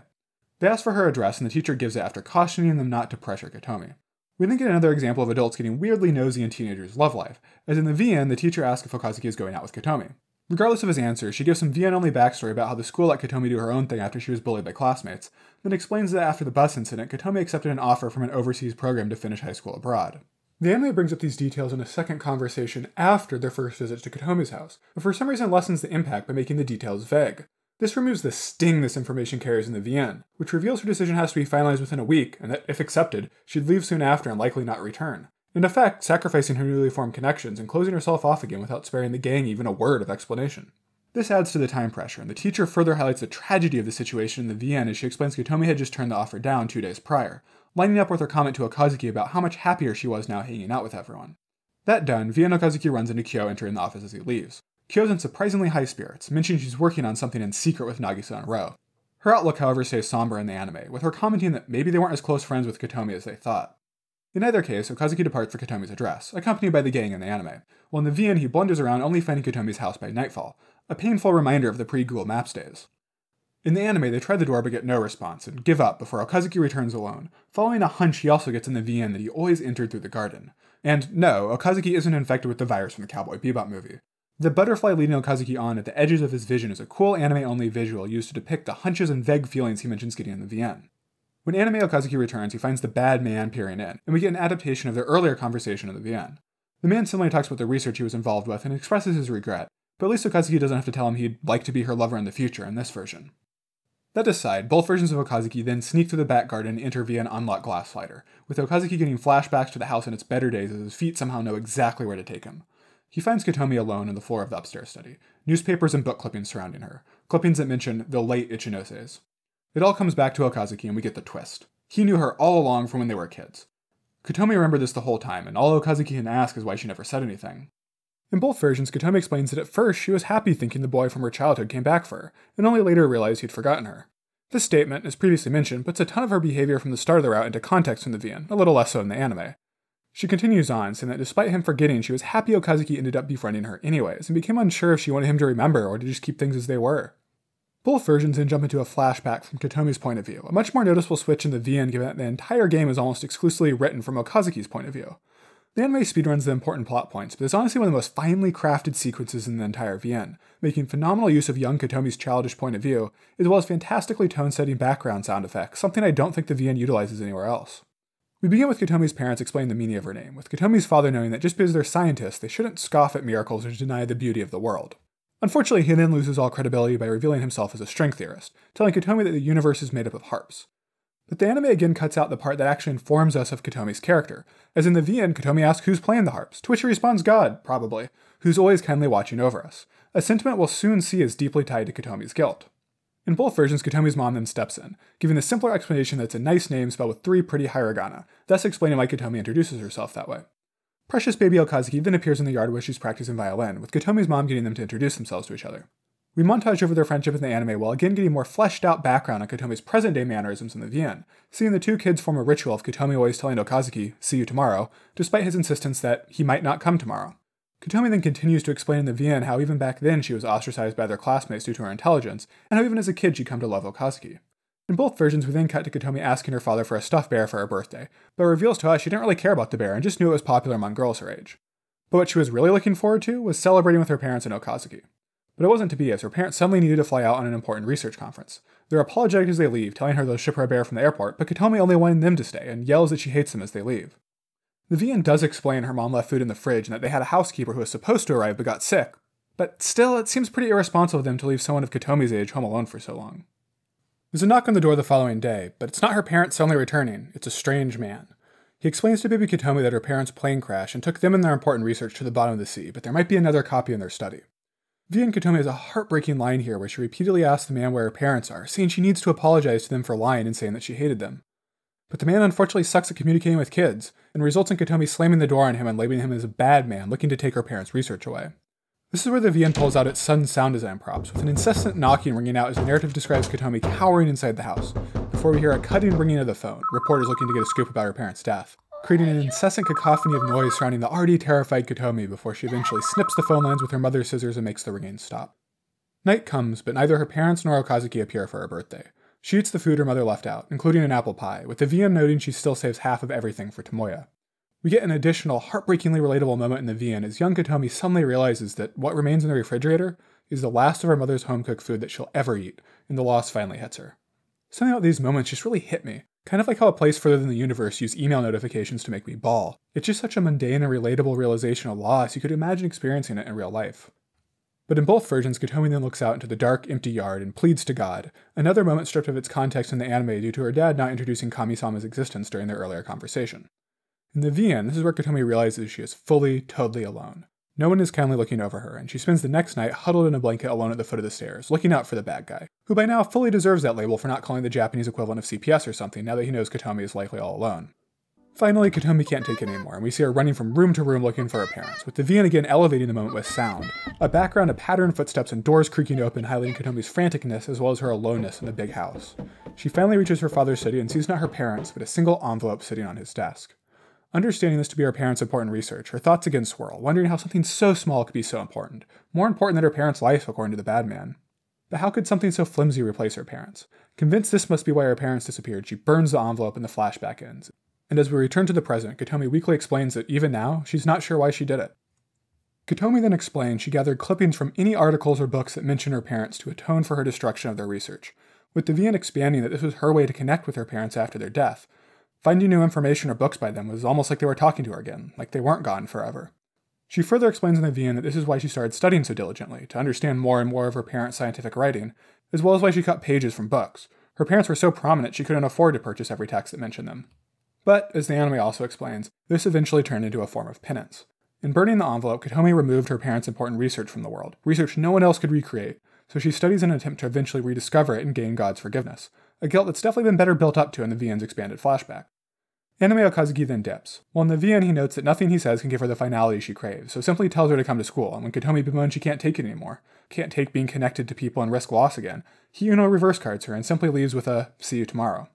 They ask for her address, and the teacher gives it after cautioning them not to pressure Kotomi. We then get another example of adults getting weirdly nosy in teenagers' love life, as in the VN, the teacher asks if Okazuki is going out with Kotomi. Regardless of his answer, she gives some VN only backstory about how the school let Kotomi do her own thing after she was bullied by classmates, then explains that after the bus incident, Kotomi accepted an offer from an overseas program to finish high school abroad. The anime brings up these details in a second conversation after their first visit to Kotomi's house, but for some reason lessens the impact by making the details vague. This removes the sting this information carries in the VN, which reveals her decision has to be finalized within a week, and that, if accepted, she'd leave soon after and likely not return. In effect, sacrificing her newly formed connections and closing herself off again without sparing the gang even a word of explanation. This adds to the time pressure, and the teacher further highlights the tragedy of the situation in the VN as she explains Kotomi had just turned the offer down two days prior, lining up with her comment to Okazuki about how much happier she was now hanging out with everyone. That done, VN Okazuki runs into Kyo entering the office as he leaves. Kyo's in surprisingly high spirits, mentioning she's working on something in secret with Nagisa and Ryo. Her outlook, however, stays somber in the anime, with her commenting that maybe they weren't as close friends with Kotomi as they thought. In either case, Okazuki departs for Kotomi's address, accompanied by the gang in the anime, while in the VN he blunders around only finding Kotomi's house by nightfall, a painful reminder of the pre-Google Maps days. In the anime, they try the door but get no response, and give up before Okazuki returns alone, following a hunch he also gets in the VN that he always entered through the garden. And no, Okazuki isn't infected with the virus from the Cowboy Bebop movie. The butterfly leading Okazuki on at the edges of his vision is a cool anime only visual used to depict the hunches and vague feelings he mentions getting in the VN. When anime Okazuki returns, he finds the bad man peering in, and we get an adaptation of their earlier conversation in the VN. The man similarly talks about the research he was involved with and expresses his regret, but at least Okazuki doesn't have to tell him he'd like to be her lover in the future in this version. That aside, both versions of Okazuki then sneak through the back garden and enter via an unlocked glass slider, with Okazuki getting flashbacks to the house in its better days as his feet somehow know exactly where to take him. He finds Kotomi alone on the floor of the upstairs study, newspapers and book clippings surrounding her, clippings that mention the late Ichinoses. It all comes back to Okazuki and we get the twist. He knew her all along from when they were kids. Kotomi remembered this the whole time, and all Okazuki can ask is why she never said anything. In both versions, Kotomi explains that at first she was happy thinking the boy from her childhood came back for her, and only later realized he'd forgotten her. This statement, as previously mentioned, puts a ton of her behavior from the start of the route into context in the VN, a little less so in the anime. She continues on, saying that despite him forgetting, she was happy Okazuki ended up befriending her anyways, and became unsure if she wanted him to remember or to just keep things as they were. Both versions then jump into a flashback from Kotomi's point of view, a much more noticeable switch in the VN given that the entire game is almost exclusively written from Okazuki's point of view. The anime speedruns the important plot points, but it's honestly one of the most finely crafted sequences in the entire VN, making phenomenal use of young Kotomi's childish point of view, as well as fantastically tone setting background sound effects, something I don't think the VN utilizes anywhere else. We begin with Kotomi's parents explaining the meaning of her name, with Kotomi's father knowing that just because they're scientists, they shouldn't scoff at miracles or deny the beauty of the world. Unfortunately, he then loses all credibility by revealing himself as a string theorist, telling Kotomi that the universe is made up of harps. But the anime again cuts out the part that actually informs us of Kotomi's character, as in the VN, Kotomi asks who's playing the harps, to which he responds God, probably, who's always kindly watching over us, a sentiment we'll soon see is deeply tied to Kotomi's guilt. In both versions, Kotomi's mom then steps in, giving the simpler explanation that it's a nice name spelled with three pretty hiragana, thus explaining why Kotomi introduces herself that way. Precious baby Okazuki then appears in the yard where she's practicing violin, with Kotomi's mom getting them to introduce themselves to each other. We montage over their friendship in the anime while again getting more fleshed out background on Kotomi's present day mannerisms in the VN, seeing the two kids form a ritual of Kotomi always telling Okazuki, see you tomorrow, despite his insistence that he might not come tomorrow. Kotomi then continues to explain in the VN how even back then she was ostracized by their classmates due to her intelligence, and how even as a kid she'd come to love Okazuki. In both versions, we then cut to Kotomi asking her father for a stuffed bear for her birthday, but reveals to us she didn't really care about the bear and just knew it was popular among girls her age. But what she was really looking forward to was celebrating with her parents in Okazuki. But it wasn't to be, as her parents suddenly needed to fly out on an important research conference. They're apologetic as they leave, telling her they'll ship her a bear from the airport, but Kotomi only wanted them to stay, and yells that she hates them as they leave. The VN does explain her mom left food in the fridge and that they had a housekeeper who was supposed to arrive but got sick, but still, it seems pretty irresponsible of them to leave someone of Kotomi's age home alone for so long. There's a knock on the door the following day, but it's not her parents suddenly returning, it's a strange man. He explains to baby Kotomi that her parents' plane crashed and took them and their important research to the bottom of the sea, but there might be another copy in their study. VN Kotomi has a heartbreaking line here where she repeatedly asks the man where her parents are, saying she needs to apologize to them for lying and saying that she hated them. But the man unfortunately sucks at communicating with kids, and results in Kotomi slamming the door on him and labeling him as a bad man looking to take her parents' research away. This is where the VN pulls out its sudden sound design props, with an incessant knocking ringing out as the narrative describes Kotomi cowering inside the house, before we hear a cutting ringing of the phone, reporters looking to get a scoop about her parents' death creating an incessant cacophony of noise surrounding the already terrified Kotomi before she eventually snips the phone lines with her mother's scissors and makes the ringing stop. Night comes, but neither her parents nor Okazuki appear for her birthday. She eats the food her mother left out, including an apple pie, with the VN noting she still saves half of everything for Tomoya. We get an additional, heartbreakingly relatable moment in the VN as young Kotomi suddenly realizes that what remains in the refrigerator is the last of her mother's home cooked food that she'll ever eat, and the loss finally hits her. Something about these moments just really hit me, Kind of like how a place further than the universe used email notifications to make me bawl. It's just such a mundane and relatable realization of loss you could imagine experiencing it in real life. But in both versions, Kotomi then looks out into the dark, empty yard and pleads to God, another moment stripped of its context in the anime due to her dad not introducing Kami-sama's existence during their earlier conversation. In the VN, this is where Kotomi realizes she is fully, totally alone. No one is kindly looking over her, and she spends the next night huddled in a blanket alone at the foot of the stairs, looking out for the bad guy, who by now fully deserves that label for not calling the Japanese equivalent of CPS or something now that he knows Kotomi is likely all alone. Finally, Kotomi can't take it anymore, and we see her running from room to room looking for her parents, with the VN again elevating the moment with sound, a background of patterned footsteps and doors creaking open highlighting Kotomi's franticness as well as her aloneness in the big house. She finally reaches her father's study and sees not her parents, but a single envelope sitting on his desk. Understanding this to be her parents' important research, her thoughts again swirl, wondering how something so small could be so important, more important than her parents' life, according to the bad man. But how could something so flimsy replace her parents? Convinced this must be why her parents disappeared, she burns the envelope and the flashback ends. And as we return to the present, Kotomi weakly explains that even now, she's not sure why she did it. Kotomi then explains she gathered clippings from any articles or books that mention her parents to atone for her destruction of their research, with VN expanding that this was her way to connect with her parents after their death, Finding new information or books by them was almost like they were talking to her again, like they weren't gone forever. She further explains in the VN that this is why she started studying so diligently, to understand more and more of her parents' scientific writing, as well as why she cut pages from books. Her parents were so prominent she couldn't afford to purchase every text that mentioned them. But, as the anime also explains, this eventually turned into a form of penance. In burning the envelope, Kotomi removed her parents' important research from the world, research no one else could recreate, so she studies in an attempt to eventually rediscover it and gain God's forgiveness, a guilt that's definitely been better built up to in the VN's expanded flashback. Anime Okazuki then dips. While in the VN, he notes that nothing he says can give her the finality she craves, so simply tells her to come to school, and when Kotomi bemoans she can't take it anymore, can't take being connected to people and risk loss again, he Uno reverse cards her and simply leaves with a see you tomorrow.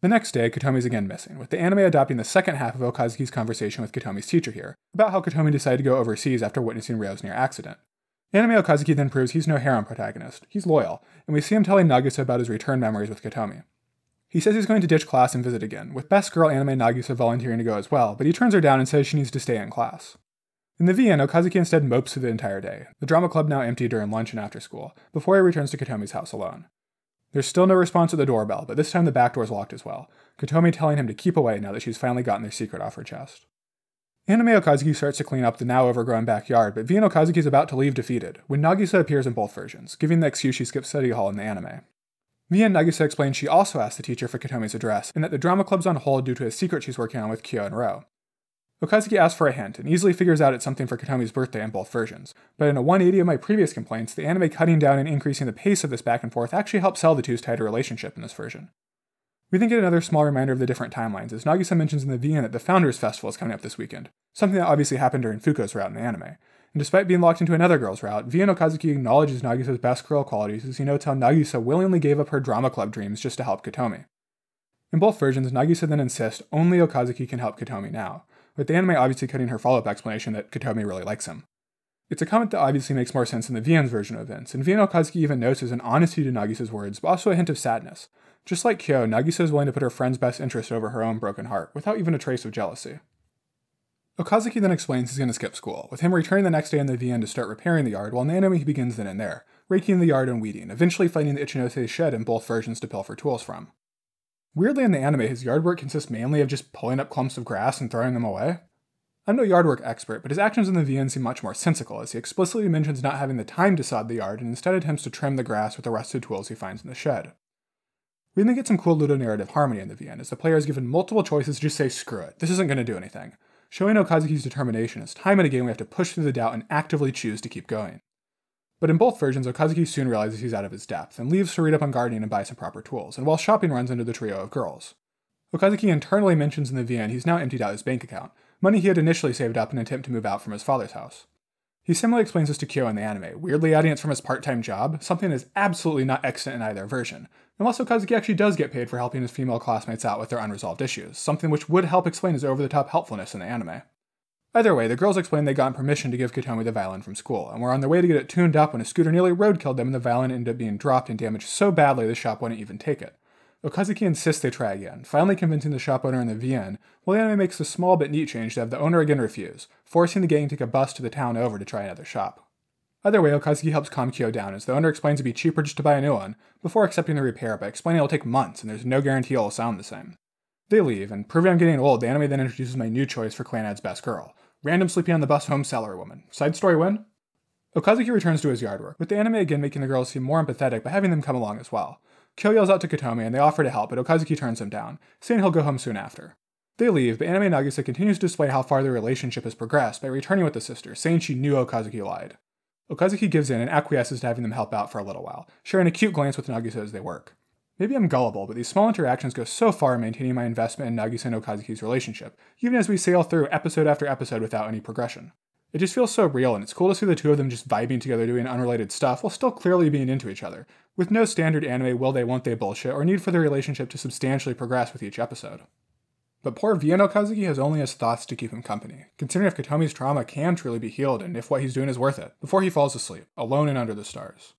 The next day, Kotomi's again missing, with the anime adopting the second half of Okazuki's conversation with Kotomi's teacher here, about how Kotomi decided to go overseas after witnessing Ryo's near accident. Anime Okazuki then proves he's no harem protagonist, he's loyal, and we see him telling Nagisa about his return memories with Kotomi. He says he's going to ditch class and visit again, with best girl anime Nagisa volunteering to go as well, but he turns her down and says she needs to stay in class. In the VN, Okazuki instead mopes through the entire day, the drama club now empty during lunch and after school, before he returns to Kotomi's house alone. There's still no response at the doorbell, but this time the back door is locked as well, Kotomi telling him to keep away now that she's finally gotten their secret off her chest. Anime Okazuki starts to clean up the now overgrown backyard, but VN Okazuki is about to leave defeated, when Nagisa appears in both versions, giving the excuse she skipped study hall in the anime. VN Nagisa explains she also asked the teacher for Kotomi's address, and that the drama club's on hold due to a secret she's working on with Kyo and Ryo. Okazuki asks for a hint and easily figures out it's something for Kotomi's birthday in both versions. But in a 180 of my previous complaints, the anime cutting down and increasing the pace of this back and forth actually helps sell the two's tighter relationship in this version. We then get another small reminder of the different timelines, as Nagisa mentions in the VN that the Founders Festival is coming up this weekend, something that obviously happened during Fuko's route in the anime. And despite being locked into another girl's route, VN Okazuki acknowledges Nagisa's best girl qualities as he notes how Nagisa willingly gave up her drama club dreams just to help Kotomi. In both versions, Nagisa then insists only Okazuki can help Kotomi now, with the anime obviously cutting her follow up explanation that Kotomi really likes him. It's a comment that obviously makes more sense in the VN's version of events, and VN Okazuki even notices an honesty to Nagisa's words, but also a hint of sadness. Just like Kyo, Nagisa is willing to put her friend's best interest over her own broken heart, without even a trace of jealousy. Okazuki then explains he's going to skip school, with him returning the next day in the VN to start repairing the yard, while anime begins then and there, raking the yard and weeding, eventually finding the Ichinose shed in both versions to pilfer tools from. Weirdly, in the anime, his yard work consists mainly of just pulling up clumps of grass and throwing them away. I'm no yard work expert, but his actions in the VN seem much more sensical, as he explicitly mentions not having the time to sod the yard and instead attempts to trim the grass with the rusted tools he finds in the shed. We then get some cool ludonarrative harmony in the VN, as the player is given multiple choices to just say screw it, this isn't going to do anything, showing Okazuki's determination as time and again we have to push through the doubt and actively choose to keep going. But in both versions, Okazuki soon realizes he's out of his depth, and leaves to read up on gardening and buy some proper tools, and while shopping runs into the trio of girls. Okazuki internally mentions in the VN he's now emptied out his bank account, money he had initially saved up in an attempt to move out from his father's house. He similarly explains this to Kyo in the anime, weirdly adding it's from his part-time job, something that is absolutely not extant in either version, unless Okazuki actually does get paid for helping his female classmates out with their unresolved issues, something which would help explain his over-the-top helpfulness in the anime. Either way, the girls explain they got permission to give Kotomi the violin from school, and were on their way to get it tuned up when a scooter nearly roadkilled them and the violin ended up being dropped and damaged so badly the shop wouldn't even take it. Okazuki insists they try again, finally convincing the shop owner in the VN, while the anime makes a small but neat change to have the owner again refuse, forcing the gang to take a bus to the town over to try another shop. Either way, Okazuki helps calm Kyo down as the owner explains it'd be cheaper just to buy a new one, before accepting the repair by explaining it'll take months and there's no guarantee it'll sound the same. They leave, and proving I'm getting old, the anime then introduces my new choice for Clannad's best girl, random sleeping on the bus home salary woman. Side story win? Okazuki returns to his yard work, with the anime again making the girls seem more empathetic by having them come along as well, Kyo yells out to Kotomi and they offer to help, but Okazuki turns him down, saying he'll go home soon after. They leave, but Anime Nagisa continues to display how far their relationship has progressed by returning with the sister, saying she knew Okazuki lied. Okazuki gives in and acquiesces to having them help out for a little while, sharing a cute glance with Nagisa as they work. Maybe I'm gullible, but these small interactions go so far in maintaining my investment in Nagisa and Okazuki's relationship, even as we sail through episode after episode without any progression. It just feels so real, and it's cool to see the two of them just vibing together doing unrelated stuff while still clearly being into each other, with no standard anime will they won't they bullshit or need for their relationship to substantially progress with each episode. But poor VN Okazuki has only his thoughts to keep him company, considering if Kotomi's trauma can truly be healed and if what he's doing is worth it, before he falls asleep, alone and under the stars.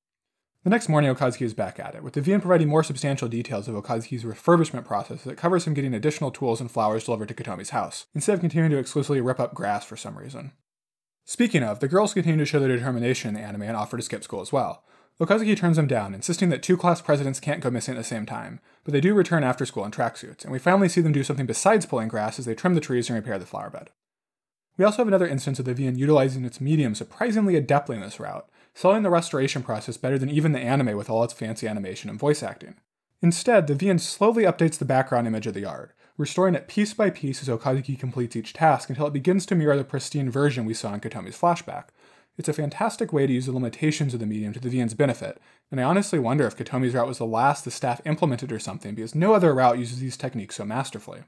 The next morning, Okazuki is back at it, with the VN providing more substantial details of Okazuki's refurbishment process that covers him getting additional tools and flowers delivered to Kotomi's house, instead of continuing to exclusively rip up grass for some reason. Speaking of, the girls continue to show their determination in the anime and offer to skip school as well. Okazuki turns them down, insisting that two class presidents can't go missing at the same time, but they do return after school in tracksuits, and we finally see them do something besides pulling grass as they trim the trees and repair the flower bed. We also have another instance of the VN utilizing its medium surprisingly adeptly in this route, selling the restoration process better than even the anime with all its fancy animation and voice acting. Instead, the VN slowly updates the background image of the yard, restoring it piece by piece as Okazuki completes each task until it begins to mirror the pristine version we saw in Kotomi's flashback. It's a fantastic way to use the limitations of the medium to the VN's benefit, and I honestly wonder if Kotomi's route was the last the staff implemented or something because no other route uses these techniques so masterfully.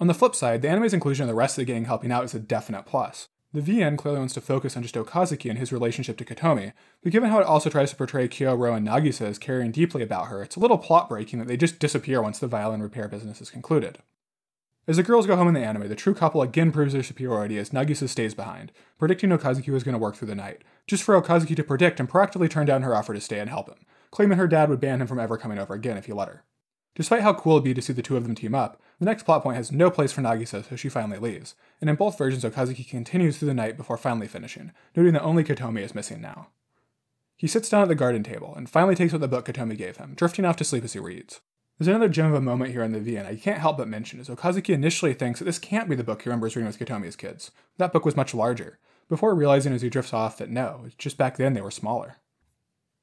On the flip side, the anime's inclusion of the rest of the gang helping out is a definite plus. The VN clearly wants to focus on just Okazuki and his relationship to Kotomi, but given how it also tries to portray Kyo-Ryo and Nagisa as caring deeply about her, it's a little plot breaking that they just disappear once the violin repair business is concluded. As the girls go home in the anime, the true couple again proves their superiority as Nagisa stays behind, predicting Okazuki was going to work through the night, just for Okazuki to predict and proactively turn down her offer to stay and help him, claiming her dad would ban him from ever coming over again if he let her. Despite how cool it'd be to see the two of them team up, the next plot point has no place for Nagisa, so she finally leaves, and in both versions Okazuki continues through the night before finally finishing, noting that only Kotomi is missing now. He sits down at the garden table, and finally takes out the book Kotomi gave him, drifting off to sleep as he reads. There's another gem of a moment here in the V, and I can't help but mention is Okazuki initially thinks that this can't be the book he remembers reading with Kotomi as kids. That book was much larger, before realizing as he drifts off that no, just back then they were smaller.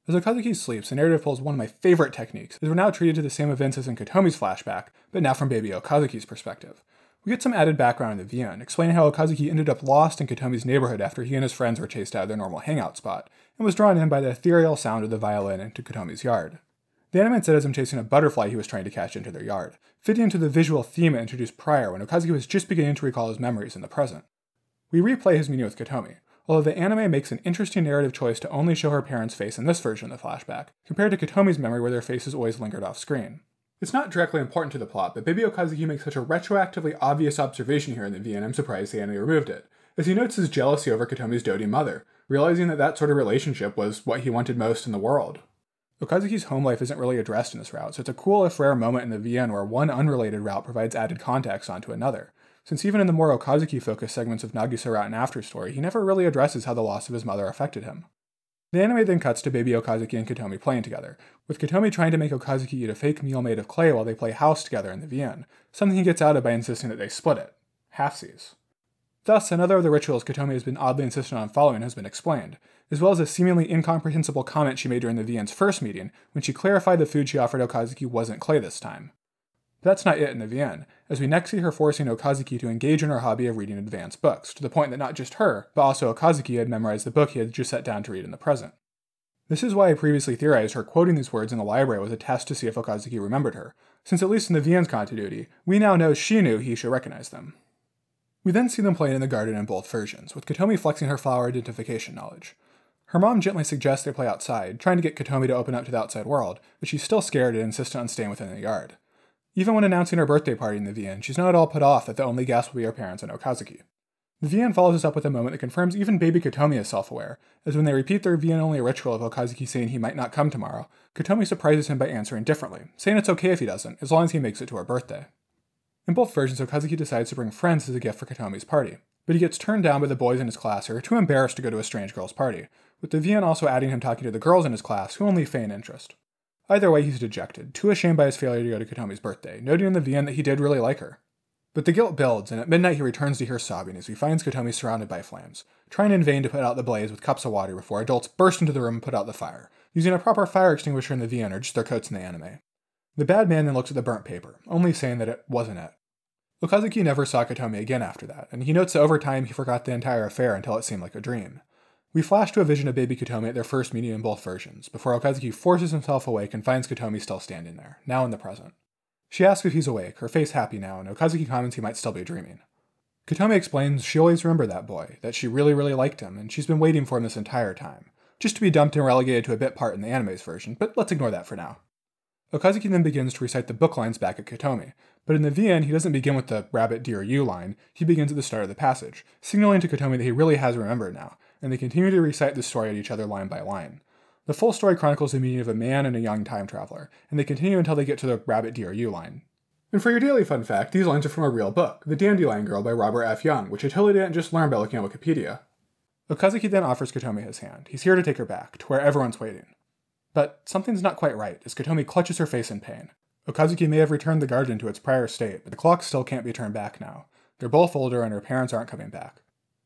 As Okazuki sleeps, the narrative pulls one of my favorite techniques, as we're now treated to the same events as in Kotomi's flashback, but now from baby Okazuki's perspective. We get some added background in the VN, explaining how Okazuki ended up lost in Kotomi's neighborhood after he and his friends were chased out of their normal hangout spot, and was drawn in by the ethereal sound of the violin into Kotomi's yard. The anime said as him chasing a butterfly he was trying to catch into their yard, fitting into the visual theme introduced prior when Okazuki was just beginning to recall his memories in the present. We replay his meeting with Kotomi, although the anime makes an interesting narrative choice to only show her parents' face in this version of the flashback, compared to Kotomi's memory where their faces always lingered off screen. It's not directly important to the plot, but Baby Okazuki makes such a retroactively obvious observation here in the V, and I'm surprised the anime removed it, as he notes his jealousy over Kotomi's doting mother, realizing that that sort of relationship was what he wanted most in the world. Okazuki's home life isn't really addressed in this route, so it's a cool if rare moment in the VN where one unrelated route provides added context onto another, since even in the more Okazuki focused segments of Nagisa Route and After Story, he never really addresses how the loss of his mother affected him. The anime then cuts to baby Okazuki and Kotomi playing together, with Kotomi trying to make Okazuki eat a fake meal made of clay while they play house together in the VN, something he gets out of by insisting that they split it. Halfsies. Thus, another of the rituals Kotomi has been oddly insistent on following has been explained, as well as a seemingly incomprehensible comment she made during the VN's first meeting when she clarified the food she offered Okazuki wasn't clay this time. But that's not it in the VN, as we next see her forcing Okazuki to engage in her hobby of reading advanced books, to the point that not just her, but also Okazuki had memorized the book he had just sat down to read in the present. This is why I previously theorized her quoting these words in the library was a test to see if Okazuki remembered her, since at least in the VN's continuity, we now know she knew he should recognize them. We then see them playing in the garden in both versions, with Kotomi flexing her flower identification knowledge. Her mom gently suggests they play outside, trying to get Kotomi to open up to the outside world, but she's still scared and insistent on staying within the yard. Even when announcing her birthday party in the VN, she's not at all put off that the only guests will be her parents and Okazuki. The VN follows this up with a moment that confirms even baby Kotomi is self aware, as when they repeat their VN only ritual of Okazuki saying he might not come tomorrow, Kotomi surprises him by answering differently, saying it's okay if he doesn't, as long as he makes it to her birthday. In both versions, Okazuki decides to bring friends as a gift for Kotomi's party, but he gets turned down by the boys in his class who are too embarrassed to go to a strange girl's party, with the VN also adding him talking to the girls in his class who only feign interest. Either way, he's dejected, too ashamed by his failure to go to Kotomi's birthday, noting in the VN that he did really like her. But the guilt builds, and at midnight he returns to hear sobbing as he finds Kotomi surrounded by flames, trying in vain to put out the blaze with cups of water before adults burst into the room and put out the fire, using a proper fire extinguisher in the VN or just their coats in the anime. The bad man then looks at the burnt paper, only saying that it wasn't it. Okazuki never saw Kotomi again after that, and he notes that over time he forgot the entire affair until it seemed like a dream. We flash to a vision of baby Kotomi at their first meeting in both versions, before Okazuki forces himself awake and finds Kotomi still standing there, now in the present. She asks if he's awake, her face happy now, and Okazuki comments he might still be dreaming. Kotomi explains she always remembered that boy, that she really, really liked him, and she's been waiting for him this entire time. Just to be dumped and relegated to a bit part in the anime's version, but let's ignore that for now. Okazuki then begins to recite the book lines back at Kotomi, but in the VN, he doesn't begin with the rabbit, deer, you line, he begins at the start of the passage, signaling to Kotomi that he really has remembered now, and they continue to recite the story at each other line by line. The full story chronicles the meeting of a man and a young time traveler, and they continue until they get to the rabbit, you line. And for your daily fun fact, these lines are from a real book, The Dandelion Girl by Robert F. Young, which I totally didn't just learn by looking at Wikipedia. Okazuki then offers Kotomi his hand. He's here to take her back, to where everyone's waiting. But something's not quite right, as Kotomi clutches her face in pain. Okazuki may have returned the garden to its prior state, but the clock still can't be turned back now. They're both older and her parents aren't coming back.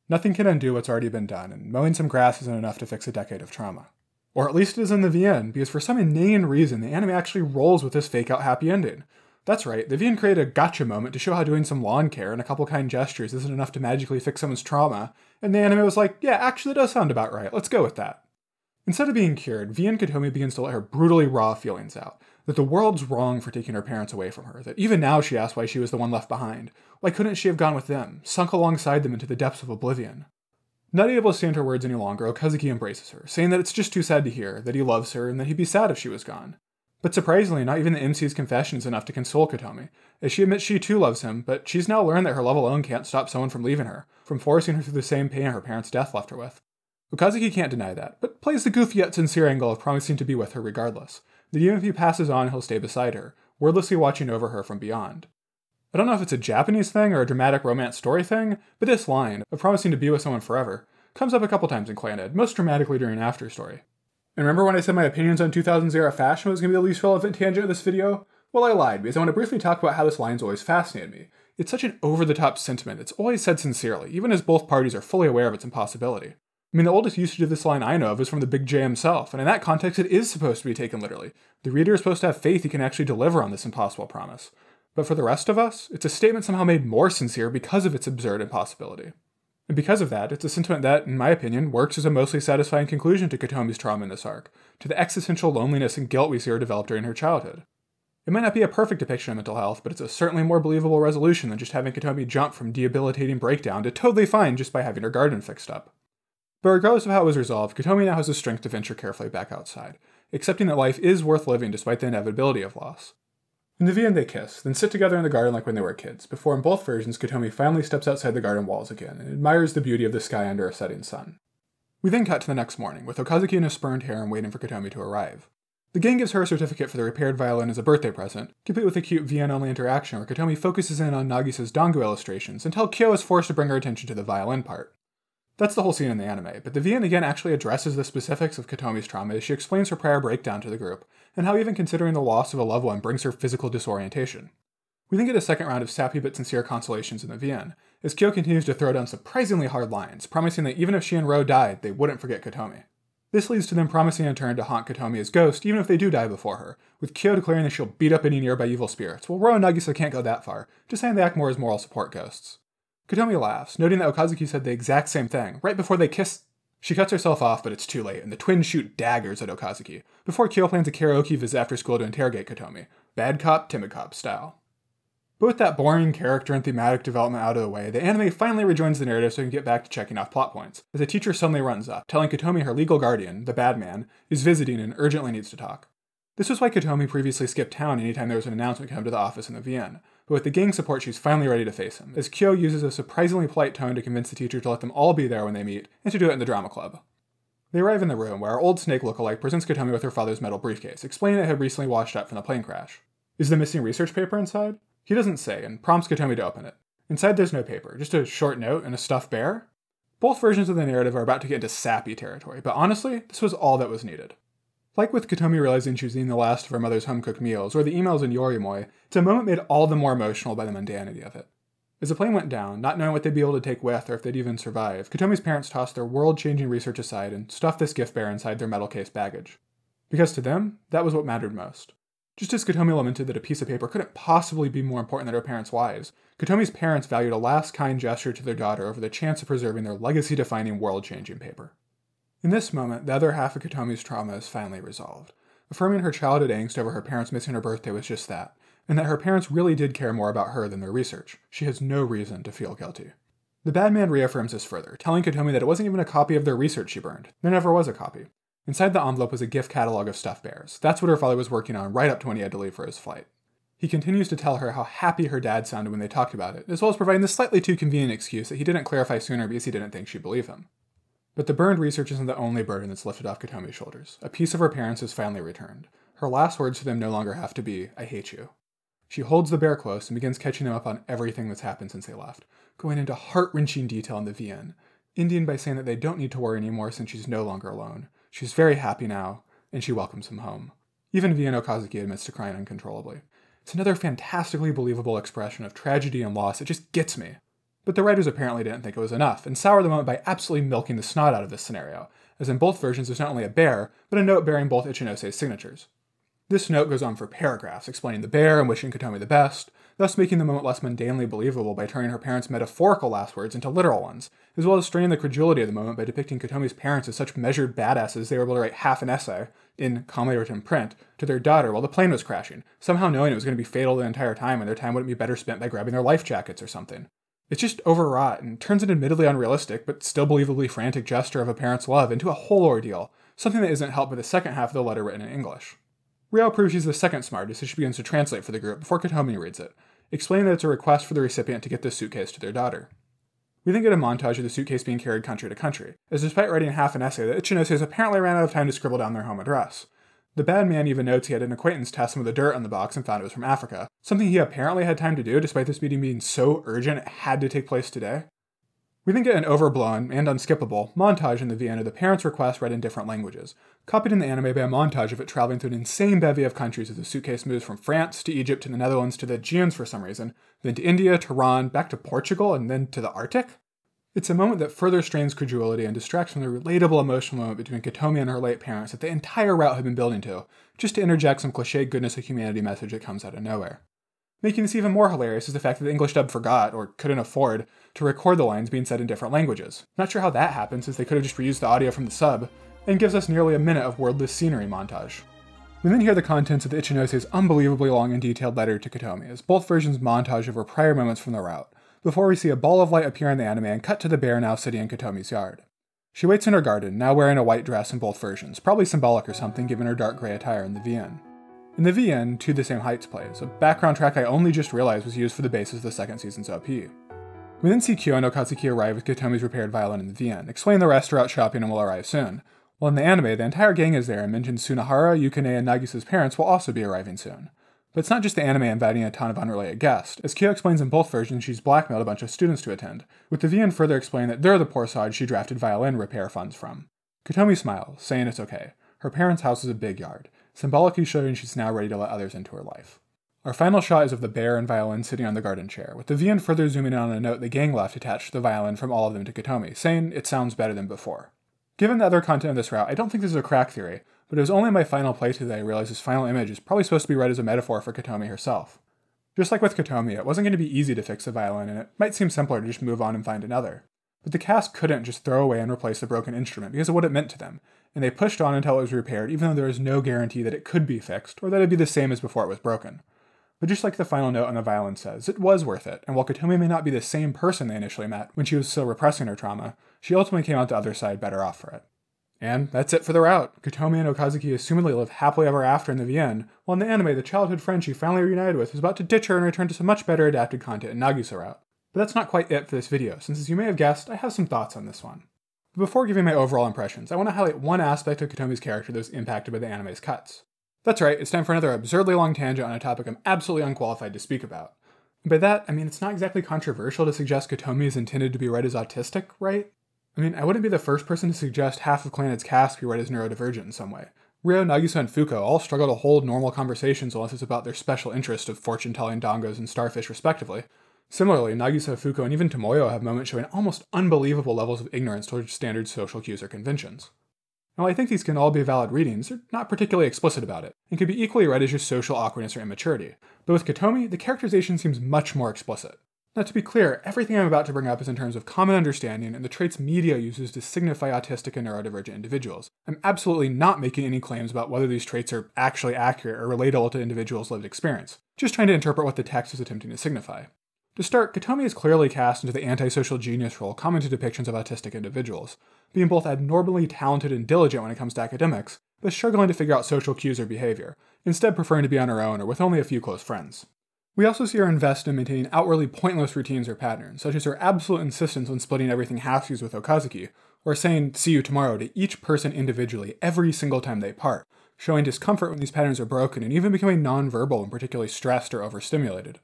Nothing can undo what's already been done, and mowing some grass isn't enough to fix a decade of trauma. Or at least it is in the VN, because for some inane reason, the anime actually rolls with this fake out happy ending. That's right, the VN created a gotcha moment to show how doing some lawn care and a couple kind gestures isn't enough to magically fix someone's trauma, and the anime was like, yeah, actually that does sound about right, let's go with that. Instead of being cured, VN Kotomi begins to let her brutally raw feelings out. That the world's wrong for taking her parents away from her. That even now she asks why she was the one left behind. Why couldn't she have gone with them, sunk alongside them into the depths of oblivion? Not able to stand her words any longer, Okazuki embraces her, saying that it's just too sad to hear, that he loves her, and that he'd be sad if she was gone. But surprisingly, not even the MC's confession is enough to console Kotomi, as she admits she too loves him, but she's now learned that her love alone can't stop someone from leaving her, from forcing her through the same pain her parents' death left her with. Okazuki can't deny that, but plays the goofy yet sincere angle of promising to be with her regardless, that even if he passes on, he'll stay beside her, wordlessly watching over her from beyond. I don't know if it's a Japanese thing or a dramatic romance story thing, but this line, of promising to be with someone forever, comes up a couple times in Clannad, most dramatically during After Story. And remember when I said my opinions on 2000s era fashion was going to be the least relevant tangent of this video? Well, I lied, because I want to briefly talk about how this line's always fascinated me. It's such an over the top sentiment, it's always said sincerely, even as both parties are fully aware of its impossibility. I mean, the oldest usage of this line I know of is from the Big J himself, and in that context, it is supposed to be taken literally. The reader is supposed to have faith he can actually deliver on this impossible promise. But for the rest of us, it's a statement somehow made more sincere because of its absurd impossibility. And because of that, it's a sentiment that, in my opinion, works as a mostly satisfying conclusion to Kotomi's trauma in this arc, to the existential loneliness and guilt we see her develop during her childhood. It might not be a perfect depiction of mental health, but it's a certainly more believable resolution than just having Kotomi jump from debilitating breakdown to totally fine just by having her garden fixed up. But regardless of how it was resolved, Kotomi now has the strength to venture carefully back outside, accepting that life is worth living despite the inevitability of loss. In the VN, they kiss, then sit together in the garden like when they were kids, before in both versions, Kotomi finally steps outside the garden walls again and admires the beauty of the sky under a setting sun. We then cut to the next morning, with Okazaki in his spurned hair and waiting for Kotomi to arrive. The gang gives her a certificate for the repaired violin as a birthday present, complete with a cute VN only interaction where Kotomi focuses in on Nagisa's Dango illustrations until Kyo is forced to bring her attention to the violin part. That's the whole scene in the anime, but the VN again actually addresses the specifics of Kotomi's trauma as she explains her prior breakdown to the group, and how even considering the loss of a loved one brings her physical disorientation. We then get a second round of sappy but sincere consolations in the VN, as Kyo continues to throw down surprisingly hard lines, promising that even if she and Ryo died, they wouldn't forget Kotomi. This leads to them promising in turn to haunt Kotomi as ghost, even if they do die before her, with Kyo declaring that she'll beat up any nearby evil spirits, while Ryo and Nagisa can't go that far, just saying they act more as moral support ghosts. Kotomi laughs, noting that Okazaki said the exact same thing, right before they kiss. She cuts herself off, but it's too late, and the twins shoot daggers at Okazaki, before Kyo plans a karaoke visit after school to interrogate Kotomi, bad cop, timid cop style. But with that boring character and thematic development out of the way, the anime finally rejoins the narrative so we can get back to checking off plot points, as a teacher suddenly runs up, telling Kotomi her legal guardian, the bad man, is visiting and urgently needs to talk. This was why Kotomi previously skipped town anytime there was an announcement come to the office in the VN, but with the gang support, she's finally ready to face him, as Kyo uses a surprisingly polite tone to convince the teacher to let them all be there when they meet, and to do it in the drama club. They arrive in the room, where our old snake lookalike presents Kotomi with her father's metal briefcase, explaining it had recently washed up from the plane crash. Is the missing research paper inside? He doesn't say, and prompts Kotomi to open it. Inside there's no paper, just a short note and a stuffed bear. Both versions of the narrative are about to get into sappy territory, but honestly, this was all that was needed. Like with Kotomi realizing she was eating the last of her mother's home cooked meals, or the emails in Yorimoi, it's a moment made all the more emotional by the mundanity of it. As the plane went down, not knowing what they'd be able to take with or if they'd even survive, Kotomi's parents tossed their world changing research aside and stuffed this gift bear inside their metal case baggage. Because to them, that was what mattered most. Just as Kotomi lamented that a piece of paper couldn't possibly be more important than her parents' lives, Kotomi's parents valued a last kind gesture to their daughter over the chance of preserving their legacy defining world changing paper. In this moment, the other half of Kotomi's trauma is finally resolved, affirming her childhood angst over her parents missing her birthday was just that, and that her parents really did care more about her than their research. She has no reason to feel guilty. The bad man reaffirms this further, telling Kotomi that it wasn't even a copy of their research she burned. There never was a copy. Inside the envelope was a gift catalog of stuffed bears. That's what her father was working on right up to when he had to leave for his flight. He continues to tell her how happy her dad sounded when they talked about it, as well as providing the slightly too convenient excuse that he didn't clarify sooner because he didn't think she'd believe him. But the burned research isn't the only burden that's lifted off Kotomi's shoulders. A piece of her parents has finally returned. Her last words to them no longer have to be, I hate you. She holds the bear close and begins catching them up on everything that's happened since they left, going into heart wrenching detail in the VN, ending by saying that they don't need to worry anymore since she's no longer alone. She's very happy now, and she welcomes him home. Even VN Okazaki admits to crying uncontrollably. It's another fantastically believable expression of tragedy and loss. It just gets me. But the writers apparently didn't think it was enough, and soured the moment by absolutely milking the snot out of this scenario, as in both versions there's not only a bear, but a note bearing both Ichinose's signatures. This note goes on for paragraphs, explaining the bear and wishing Kotomi the best, thus making the moment less mundanely believable by turning her parents' metaphorical last words into literal ones, as well as straining the credulity of the moment by depicting Kotomi's parents as such measured badasses they were able to write half an essay, in calmly written print, to their daughter while the plane was crashing, somehow knowing it was going to be fatal the entire time and their time wouldn't be better spent by grabbing their life jackets or something. It's just overwrought and turns an admittedly unrealistic, but still believably frantic gesture of a parent's love into a whole ordeal, something that isn't helped by the second half of the letter written in English. Ryo proves she's the second smartest as she begins to translate for the group before Kotomi reads it, explaining that it's a request for the recipient to get this suitcase to their daughter. We then get a montage of the suitcase being carried country to country, as despite writing half an essay, the Ichinoses apparently ran out of time to scribble down their home address. The bad man even notes he had an acquaintance test some of the dirt on the box and found it was from Africa, something he apparently had time to do despite this meeting being so urgent it had to take place today. We then get an overblown and unskippable montage in the of the parents' request read in different languages, copied in the anime by a montage of it traveling through an insane bevy of countries as the suitcase moves from France to Egypt to the Netherlands to the Aegeans for some reason, then to India, Tehran, back to Portugal, and then to the Arctic. It's a moment that further strains credulity and distracts from the relatable emotional moment between Kotomi and her late parents that the entire route had been building to, just to interject some cliche goodness of humanity message that comes out of nowhere. Making this even more hilarious is the fact that the English dub forgot, or couldn't afford, to record the lines being said in different languages. Not sure how that happened since they could have just reused the audio from the sub, and gives us nearly a minute of wordless scenery montage. We then hear the contents of the Ichinose's unbelievably long and detailed letter to Kotomi, as both versions montage over prior moments from the route, before we see a ball of light appear in the anime and cut to the bear now sitting in Kotomi's yard. She waits in her garden, now wearing a white dress in both versions, probably symbolic or something given her dark gray attire in the VN. In the VN, To the Same Heights plays, a background track I only just realized was used for the basis of the second season's OP. We then see Kyo and Okazaki arrive with Kotomi's repaired violin in the VN, explain the rest are out shopping and will arrive soon. While in the anime, the entire gang is there and mentions Sunohara, Yukine, and Nagisa's parents will also be arriving soon. But it's not just the anime inviting a ton of unrelated guests. As Kyo explains in both versions, she's blackmailed a bunch of students to attend, with the VN further explaining that they're the poor sod she drafted violin repair funds from. Kotomi smiles, saying it's okay. Her parents' house is a big yard symbolically showing she's now ready to let others into her life. Our final shot is of the bear and violin sitting on the garden chair, with the VN further zooming in on a note the gang left attached to the violin from all of them to Kotomi, saying it sounds better than before. Given the other content of this route, I don't think this is a crack theory, but it was only in my final playthrough that I realized this final image is probably supposed to be read as a metaphor for Kotomi herself. Just like with Kotomi, it wasn't going to be easy to fix the violin, and it might seem simpler to just move on and find another. But the cast couldn't just throw away and replace the broken instrument because of what it meant to them, and they pushed on until it was repaired, even though there was no guarantee that it could be fixed or that it'd be the same as before it was broken. But just like the final note on the violin says, it was worth it, and while Kotomi may not be the same person they initially met when she was still repressing her trauma, she ultimately came out the other side better off for it. And that's it for the route. Kotomi and Okazaki assumedly live happily ever after in the VN, while in the anime, the childhood friend she finally reunited with is about to ditch her and return to some much better adapted content in Nagisa route. But that's not quite it for this video, since as you may have guessed, I have some thoughts on this one. But before giving my overall impressions, I want to highlight one aspect of Kotomi's character that was impacted by the anime's cuts. That's right, it's time for another absurdly long tangent on a topic I'm absolutely unqualified to speak about. And by that, I mean it's not exactly controversial to suggest Kotomi is intended to be read as autistic, right? I mean, I wouldn't be the first person to suggest half of Clannad's cast be read as neurodivergent in some way. Ryo, Nagisa, and Fuko all struggle to hold normal conversations unless it's about their special interest of fortune-telling dangos and starfish respectively, Similarly, Nagisa, Fuko, and even Tomoyo have moments showing almost unbelievable levels of ignorance towards standard social cues or conventions. Now, I think these can all be valid readings, they're not particularly explicit about it, and could be equally read as just social awkwardness or immaturity. But with Kotomi, the characterization seems much more explicit. Now, to be clear, everything I'm about to bring up is in terms of common understanding and the traits media uses to signify autistic and neurodivergent individuals. I'm absolutely not making any claims about whether these traits are actually accurate or relatable to individuals' lived experience, just trying to interpret what the text is attempting to signify. To start, Kotomi is clearly cast into the antisocial genius role common to depictions of autistic individuals, being both abnormally talented and diligent when it comes to academics, but struggling to figure out social cues or behavior, instead preferring to be on her own or with only a few close friends. We also see her invest in maintaining outwardly pointless routines or patterns, such as her absolute insistence on splitting everything halfsies with Okazaki, or saying see you tomorrow to each person individually every single time they part, showing discomfort when these patterns are broken and even becoming nonverbal when particularly stressed or overstimulated.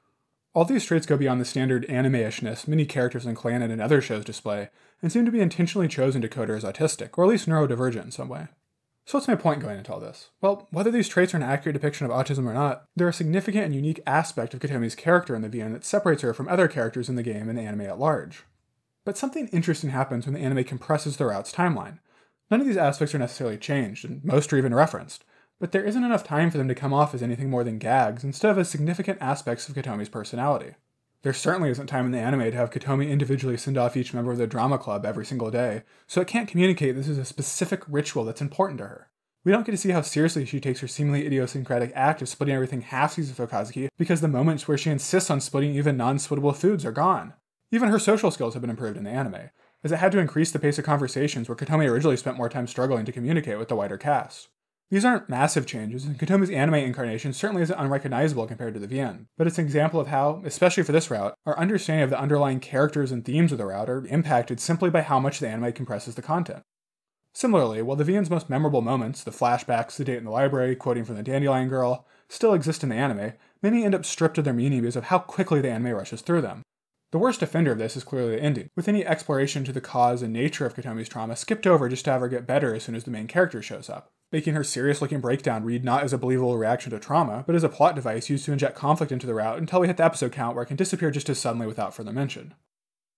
All these traits go beyond the standard anime-ishness many characters in Clannad and other shows display, and seem to be intentionally chosen to code her as autistic, or at least neurodivergent in some way. So what's my point going into all this? Well, whether these traits are an accurate depiction of autism or not, they're a significant and unique aspect of Kotomi's character in the VN that separates her from other characters in the game and the anime at large. But something interesting happens when the anime compresses the route's timeline. None of these aspects are necessarily changed, and most are even referenced, but there isn't enough time for them to come off as anything more than gags instead of as significant aspects of Kotomi's personality. There certainly isn't time in the anime to have Kotomi individually send off each member of the drama club every single day, so it can't communicate this is a specific ritual that's important to her. We don't get to see how seriously she takes her seemingly idiosyncratic act of splitting everything half-seas with Okazaki because the moments where she insists on splitting even non-splittable foods are gone. Even her social skills have been improved in the anime, as it had to increase the pace of conversations where Kotomi originally spent more time struggling to communicate with the wider cast. These aren't massive changes, and Kotomi's anime incarnation certainly isn't unrecognizable compared to the VN, but it's an example of how, especially for this route, our understanding of the underlying characters and themes of the route are impacted simply by how much the anime compresses the content. Similarly, while the VN's most memorable moments, the flashbacks, the date in the library, quoting from the Dandelion Girl, still exist in the anime, many end up stripped of their meaning because of how quickly the anime rushes through them. The worst offender of this is clearly the ending, with any exploration to the cause and nature of Kotomi's trauma skipped over just to have her get better as soon as the main character shows up, making her serious looking breakdown read not as a believable reaction to trauma, but as a plot device used to inject conflict into the route until we hit the episode count where it can disappear just as suddenly without further mention.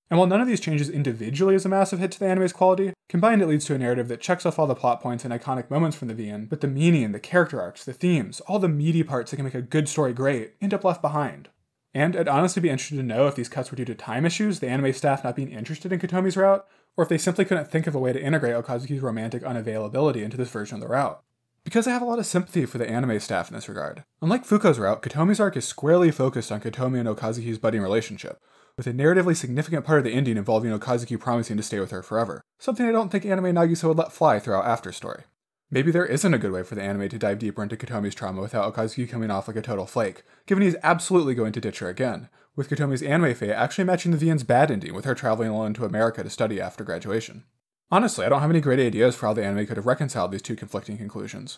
And while none of these changes individually is a massive hit to the anime's quality, combined it leads to a narrative that checks off all the plot points and iconic moments from the VN, but the meaning, the character arcs, the themes, all the meaty parts that can make a good story great, end up left behind. And I'd honestly be interested to know if these cuts were due to time issues, the anime staff not being interested in Kotomi's route, or if they simply couldn't think of a way to integrate Okazaki's romantic unavailability into this version of the route. Because I have a lot of sympathy for the anime staff in this regard. Unlike Fuko's route, Kotomi's arc is squarely focused on Kotomi and Okazaki's budding relationship, with a narratively significant part of the ending involving Okazaki promising to stay with her forever, something I don't think anime Nagisa would let fly throughout After Story. Maybe there isn't a good way for the anime to dive deeper into Kotomi's trauma without Okazaki coming off like a total flake, given he's absolutely going to ditch her again, with Kotomi's anime fate actually matching the VN's bad ending with her traveling alone to America to study after graduation. Honestly, I don't have any great ideas for how the anime could have reconciled these two conflicting conclusions.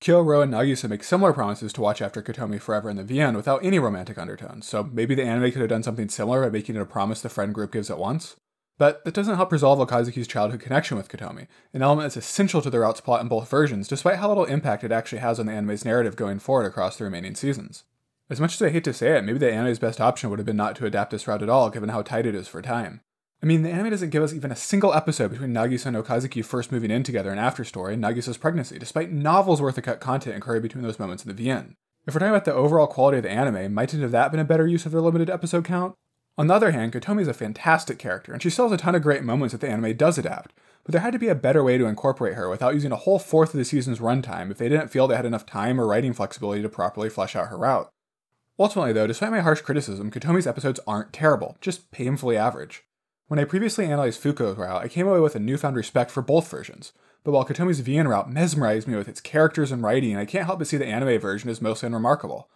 Kyo, Ryo, and Nagisa make similar promises to watch after Kotomi forever in the VN without any romantic undertones, so maybe the anime could have done something similar by making it a promise the friend group gives at once? But that doesn't help resolve Okazaki's childhood connection with Kotomi, an element that's essential to the route's plot in both versions, despite how little impact it actually has on the anime's narrative going forward across the remaining seasons. As much as I hate to say it, maybe the anime's best option would have been not to adapt this route at all, given how tight it is for time. I mean, the anime doesn't give us even a single episode between Nagisa and Okazaki first moving in together and after story and Nagisa's pregnancy, despite novels worth of cut content incurred between those moments in the VN. If we're talking about the overall quality of the anime, mightn't have that been a better use of their limited episode count? On the other hand, Kotomi is a fantastic character, and she still has a ton of great moments that the anime does adapt, but there had to be a better way to incorporate her without using a whole fourth of the season's runtime if they didn't feel they had enough time or writing flexibility to properly flesh out her route. Ultimately, though, despite my harsh criticism, Kotomi's episodes aren't terrible, just painfully average. When I previously analyzed Fuko's route, I came away with a newfound respect for both versions, but while Kotomi's VN route mesmerized me with its characters and writing, I can't help but see the anime version as mostly unremarkable.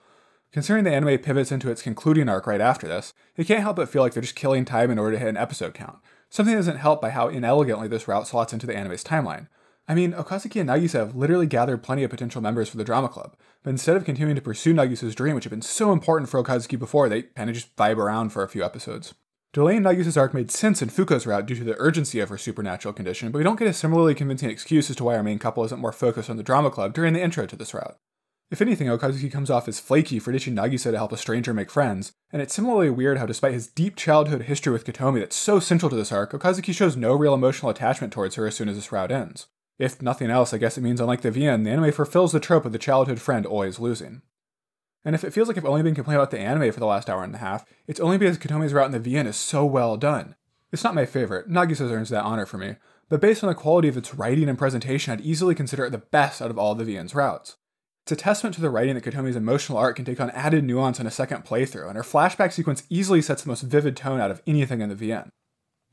Considering the anime pivots into its concluding arc right after this, it can't help but feel like they're just killing time in order to hit an episode count. Something that isn't helped by how inelegantly this route slots into the anime's timeline. I mean, Okazaki and Nagisa have literally gathered plenty of potential members for the drama club, but instead of continuing to pursue Nagisa's dream, which had been so important for Okazaki before, they kind of just vibe around for a few episodes. Delaying Nagisa's arc made sense in Fuko's route due to the urgency of her supernatural condition, but we don't get a similarly convincing excuse as to why our main couple isn't more focused on the drama club during the intro to this route. If anything, Okazaki comes off as flaky for ditching Nagisa to help a stranger make friends, and it's similarly weird how despite his deep childhood history with Kotomi that's so central to this arc, Okazaki shows no real emotional attachment towards her as soon as this route ends. If nothing else, I guess it means unlike the VN, the anime fulfills the trope of the childhood friend always losing. And if it feels like I've only been complaining about the anime for the last hour and a half, it's only because Kotomi's route in the VN is so well done. It's not my favorite, Nagisa earns that honor for me, but based on the quality of its writing and presentation, I'd easily consider it the best out of all the VN's routes. It's a testament to the writing that Kotomi's emotional art can take on added nuance in a second playthrough, and her flashback sequence easily sets the most vivid tone out of anything in the VN.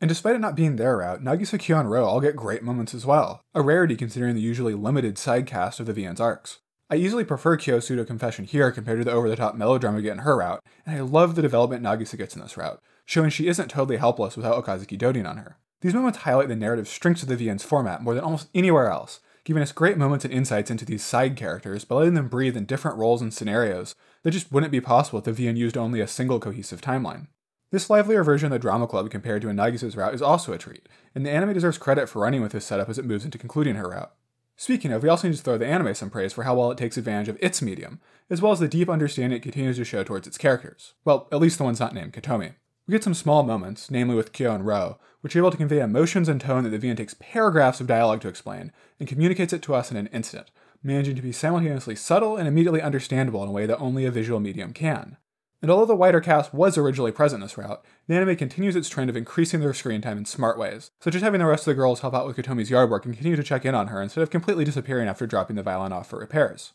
And despite it not being their route, Nagisa, Kyo, and Ryo all get great moments as well, a rarity considering the usually limited side cast of the VN's arcs. I easily prefer Kyo's pseudo confession here compared to the over the top melodrama get in her route, and I love the development Nagisa gets in this route, showing she isn't totally helpless without Okazaki doting on her. These moments highlight the narrative strengths of the VN's format more than almost anywhere else, giving us great moments and insights into these side characters, but letting them breathe in different roles and scenarios that just wouldn't be possible if the VN used only a single cohesive timeline. This livelier version of the Drama Club compared to a Nagisa's route is also a treat, and the anime deserves credit for running with this setup as it moves into concluding her route. Speaking of, we also need to throw the anime some praise for how well it takes advantage of its medium, as well as the deep understanding it continues to show towards its characters. Well, at least the ones not named Kotomi. We get some small moments, namely with Kyo and Ryo, which are able to convey emotions and tone that the VN takes paragraphs of dialogue to explain, and communicates it to us in an instant, managing to be simultaneously subtle and immediately understandable in a way that only a visual medium can. And although the wider cast was originally present in this route, the anime continues its trend of increasing their screen time in smart ways, such as having the rest of the girls help out with Kotomi's yard work and continue to check in on her instead of completely disappearing after dropping the violin off for repairs.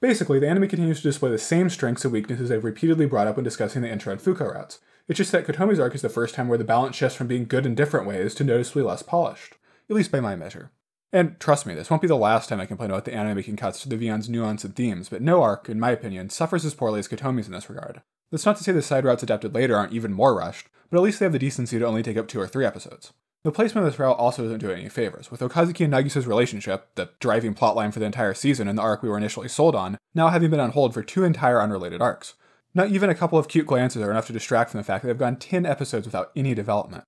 Basically, the anime continues to display the same strengths and weaknesses I've repeatedly brought up when discussing the intro and Fuko routes. It's just that Kotomi's arc is the first time where the balance shifts from being good in different ways to noticeably less polished, at least by my measure. And trust me, this won't be the last time I complain about the anime making cuts to the VN's nuance and themes, but no arc, in my opinion, suffers as poorly as Kotomi's in this regard. That's not to say the side routes adapted later aren't even more rushed, but at least they have the decency to only take up two or three episodes. The placement of this route also doesn't do any favors, with Okazaki and Nagisa's relationship, the driving plotline for the entire season and the arc we were initially sold on, now having been on hold for two entire unrelated arcs. Not even a couple of cute glances are enough to distract from the fact that they've gone 10 episodes without any development.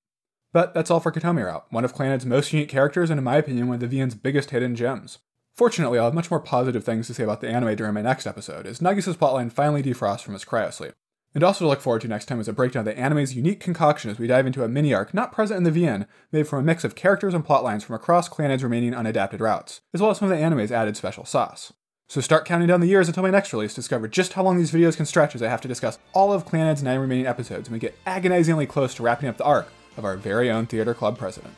But that's all for Kotomi Route, one of Clannad's most unique characters and in my opinion one of the VN's biggest hidden gems. Fortunately, I'll have much more positive things to say about the anime during my next episode, as Nagisa's plotline finally defrosts from its cryosleep. And also to look forward to next time is a breakdown of the anime's unique concoction as we dive into a mini arc not present in the VN, made from a mix of characters and plotlines from across Clannad's remaining unadapted routes, as well as some of the anime's added special sauce. So start counting down the years until my next release to discover just how long these videos can stretch as I have to discuss all of Clannad's nine remaining episodes and we get agonizingly close to wrapping up the arc of our very own theater club president.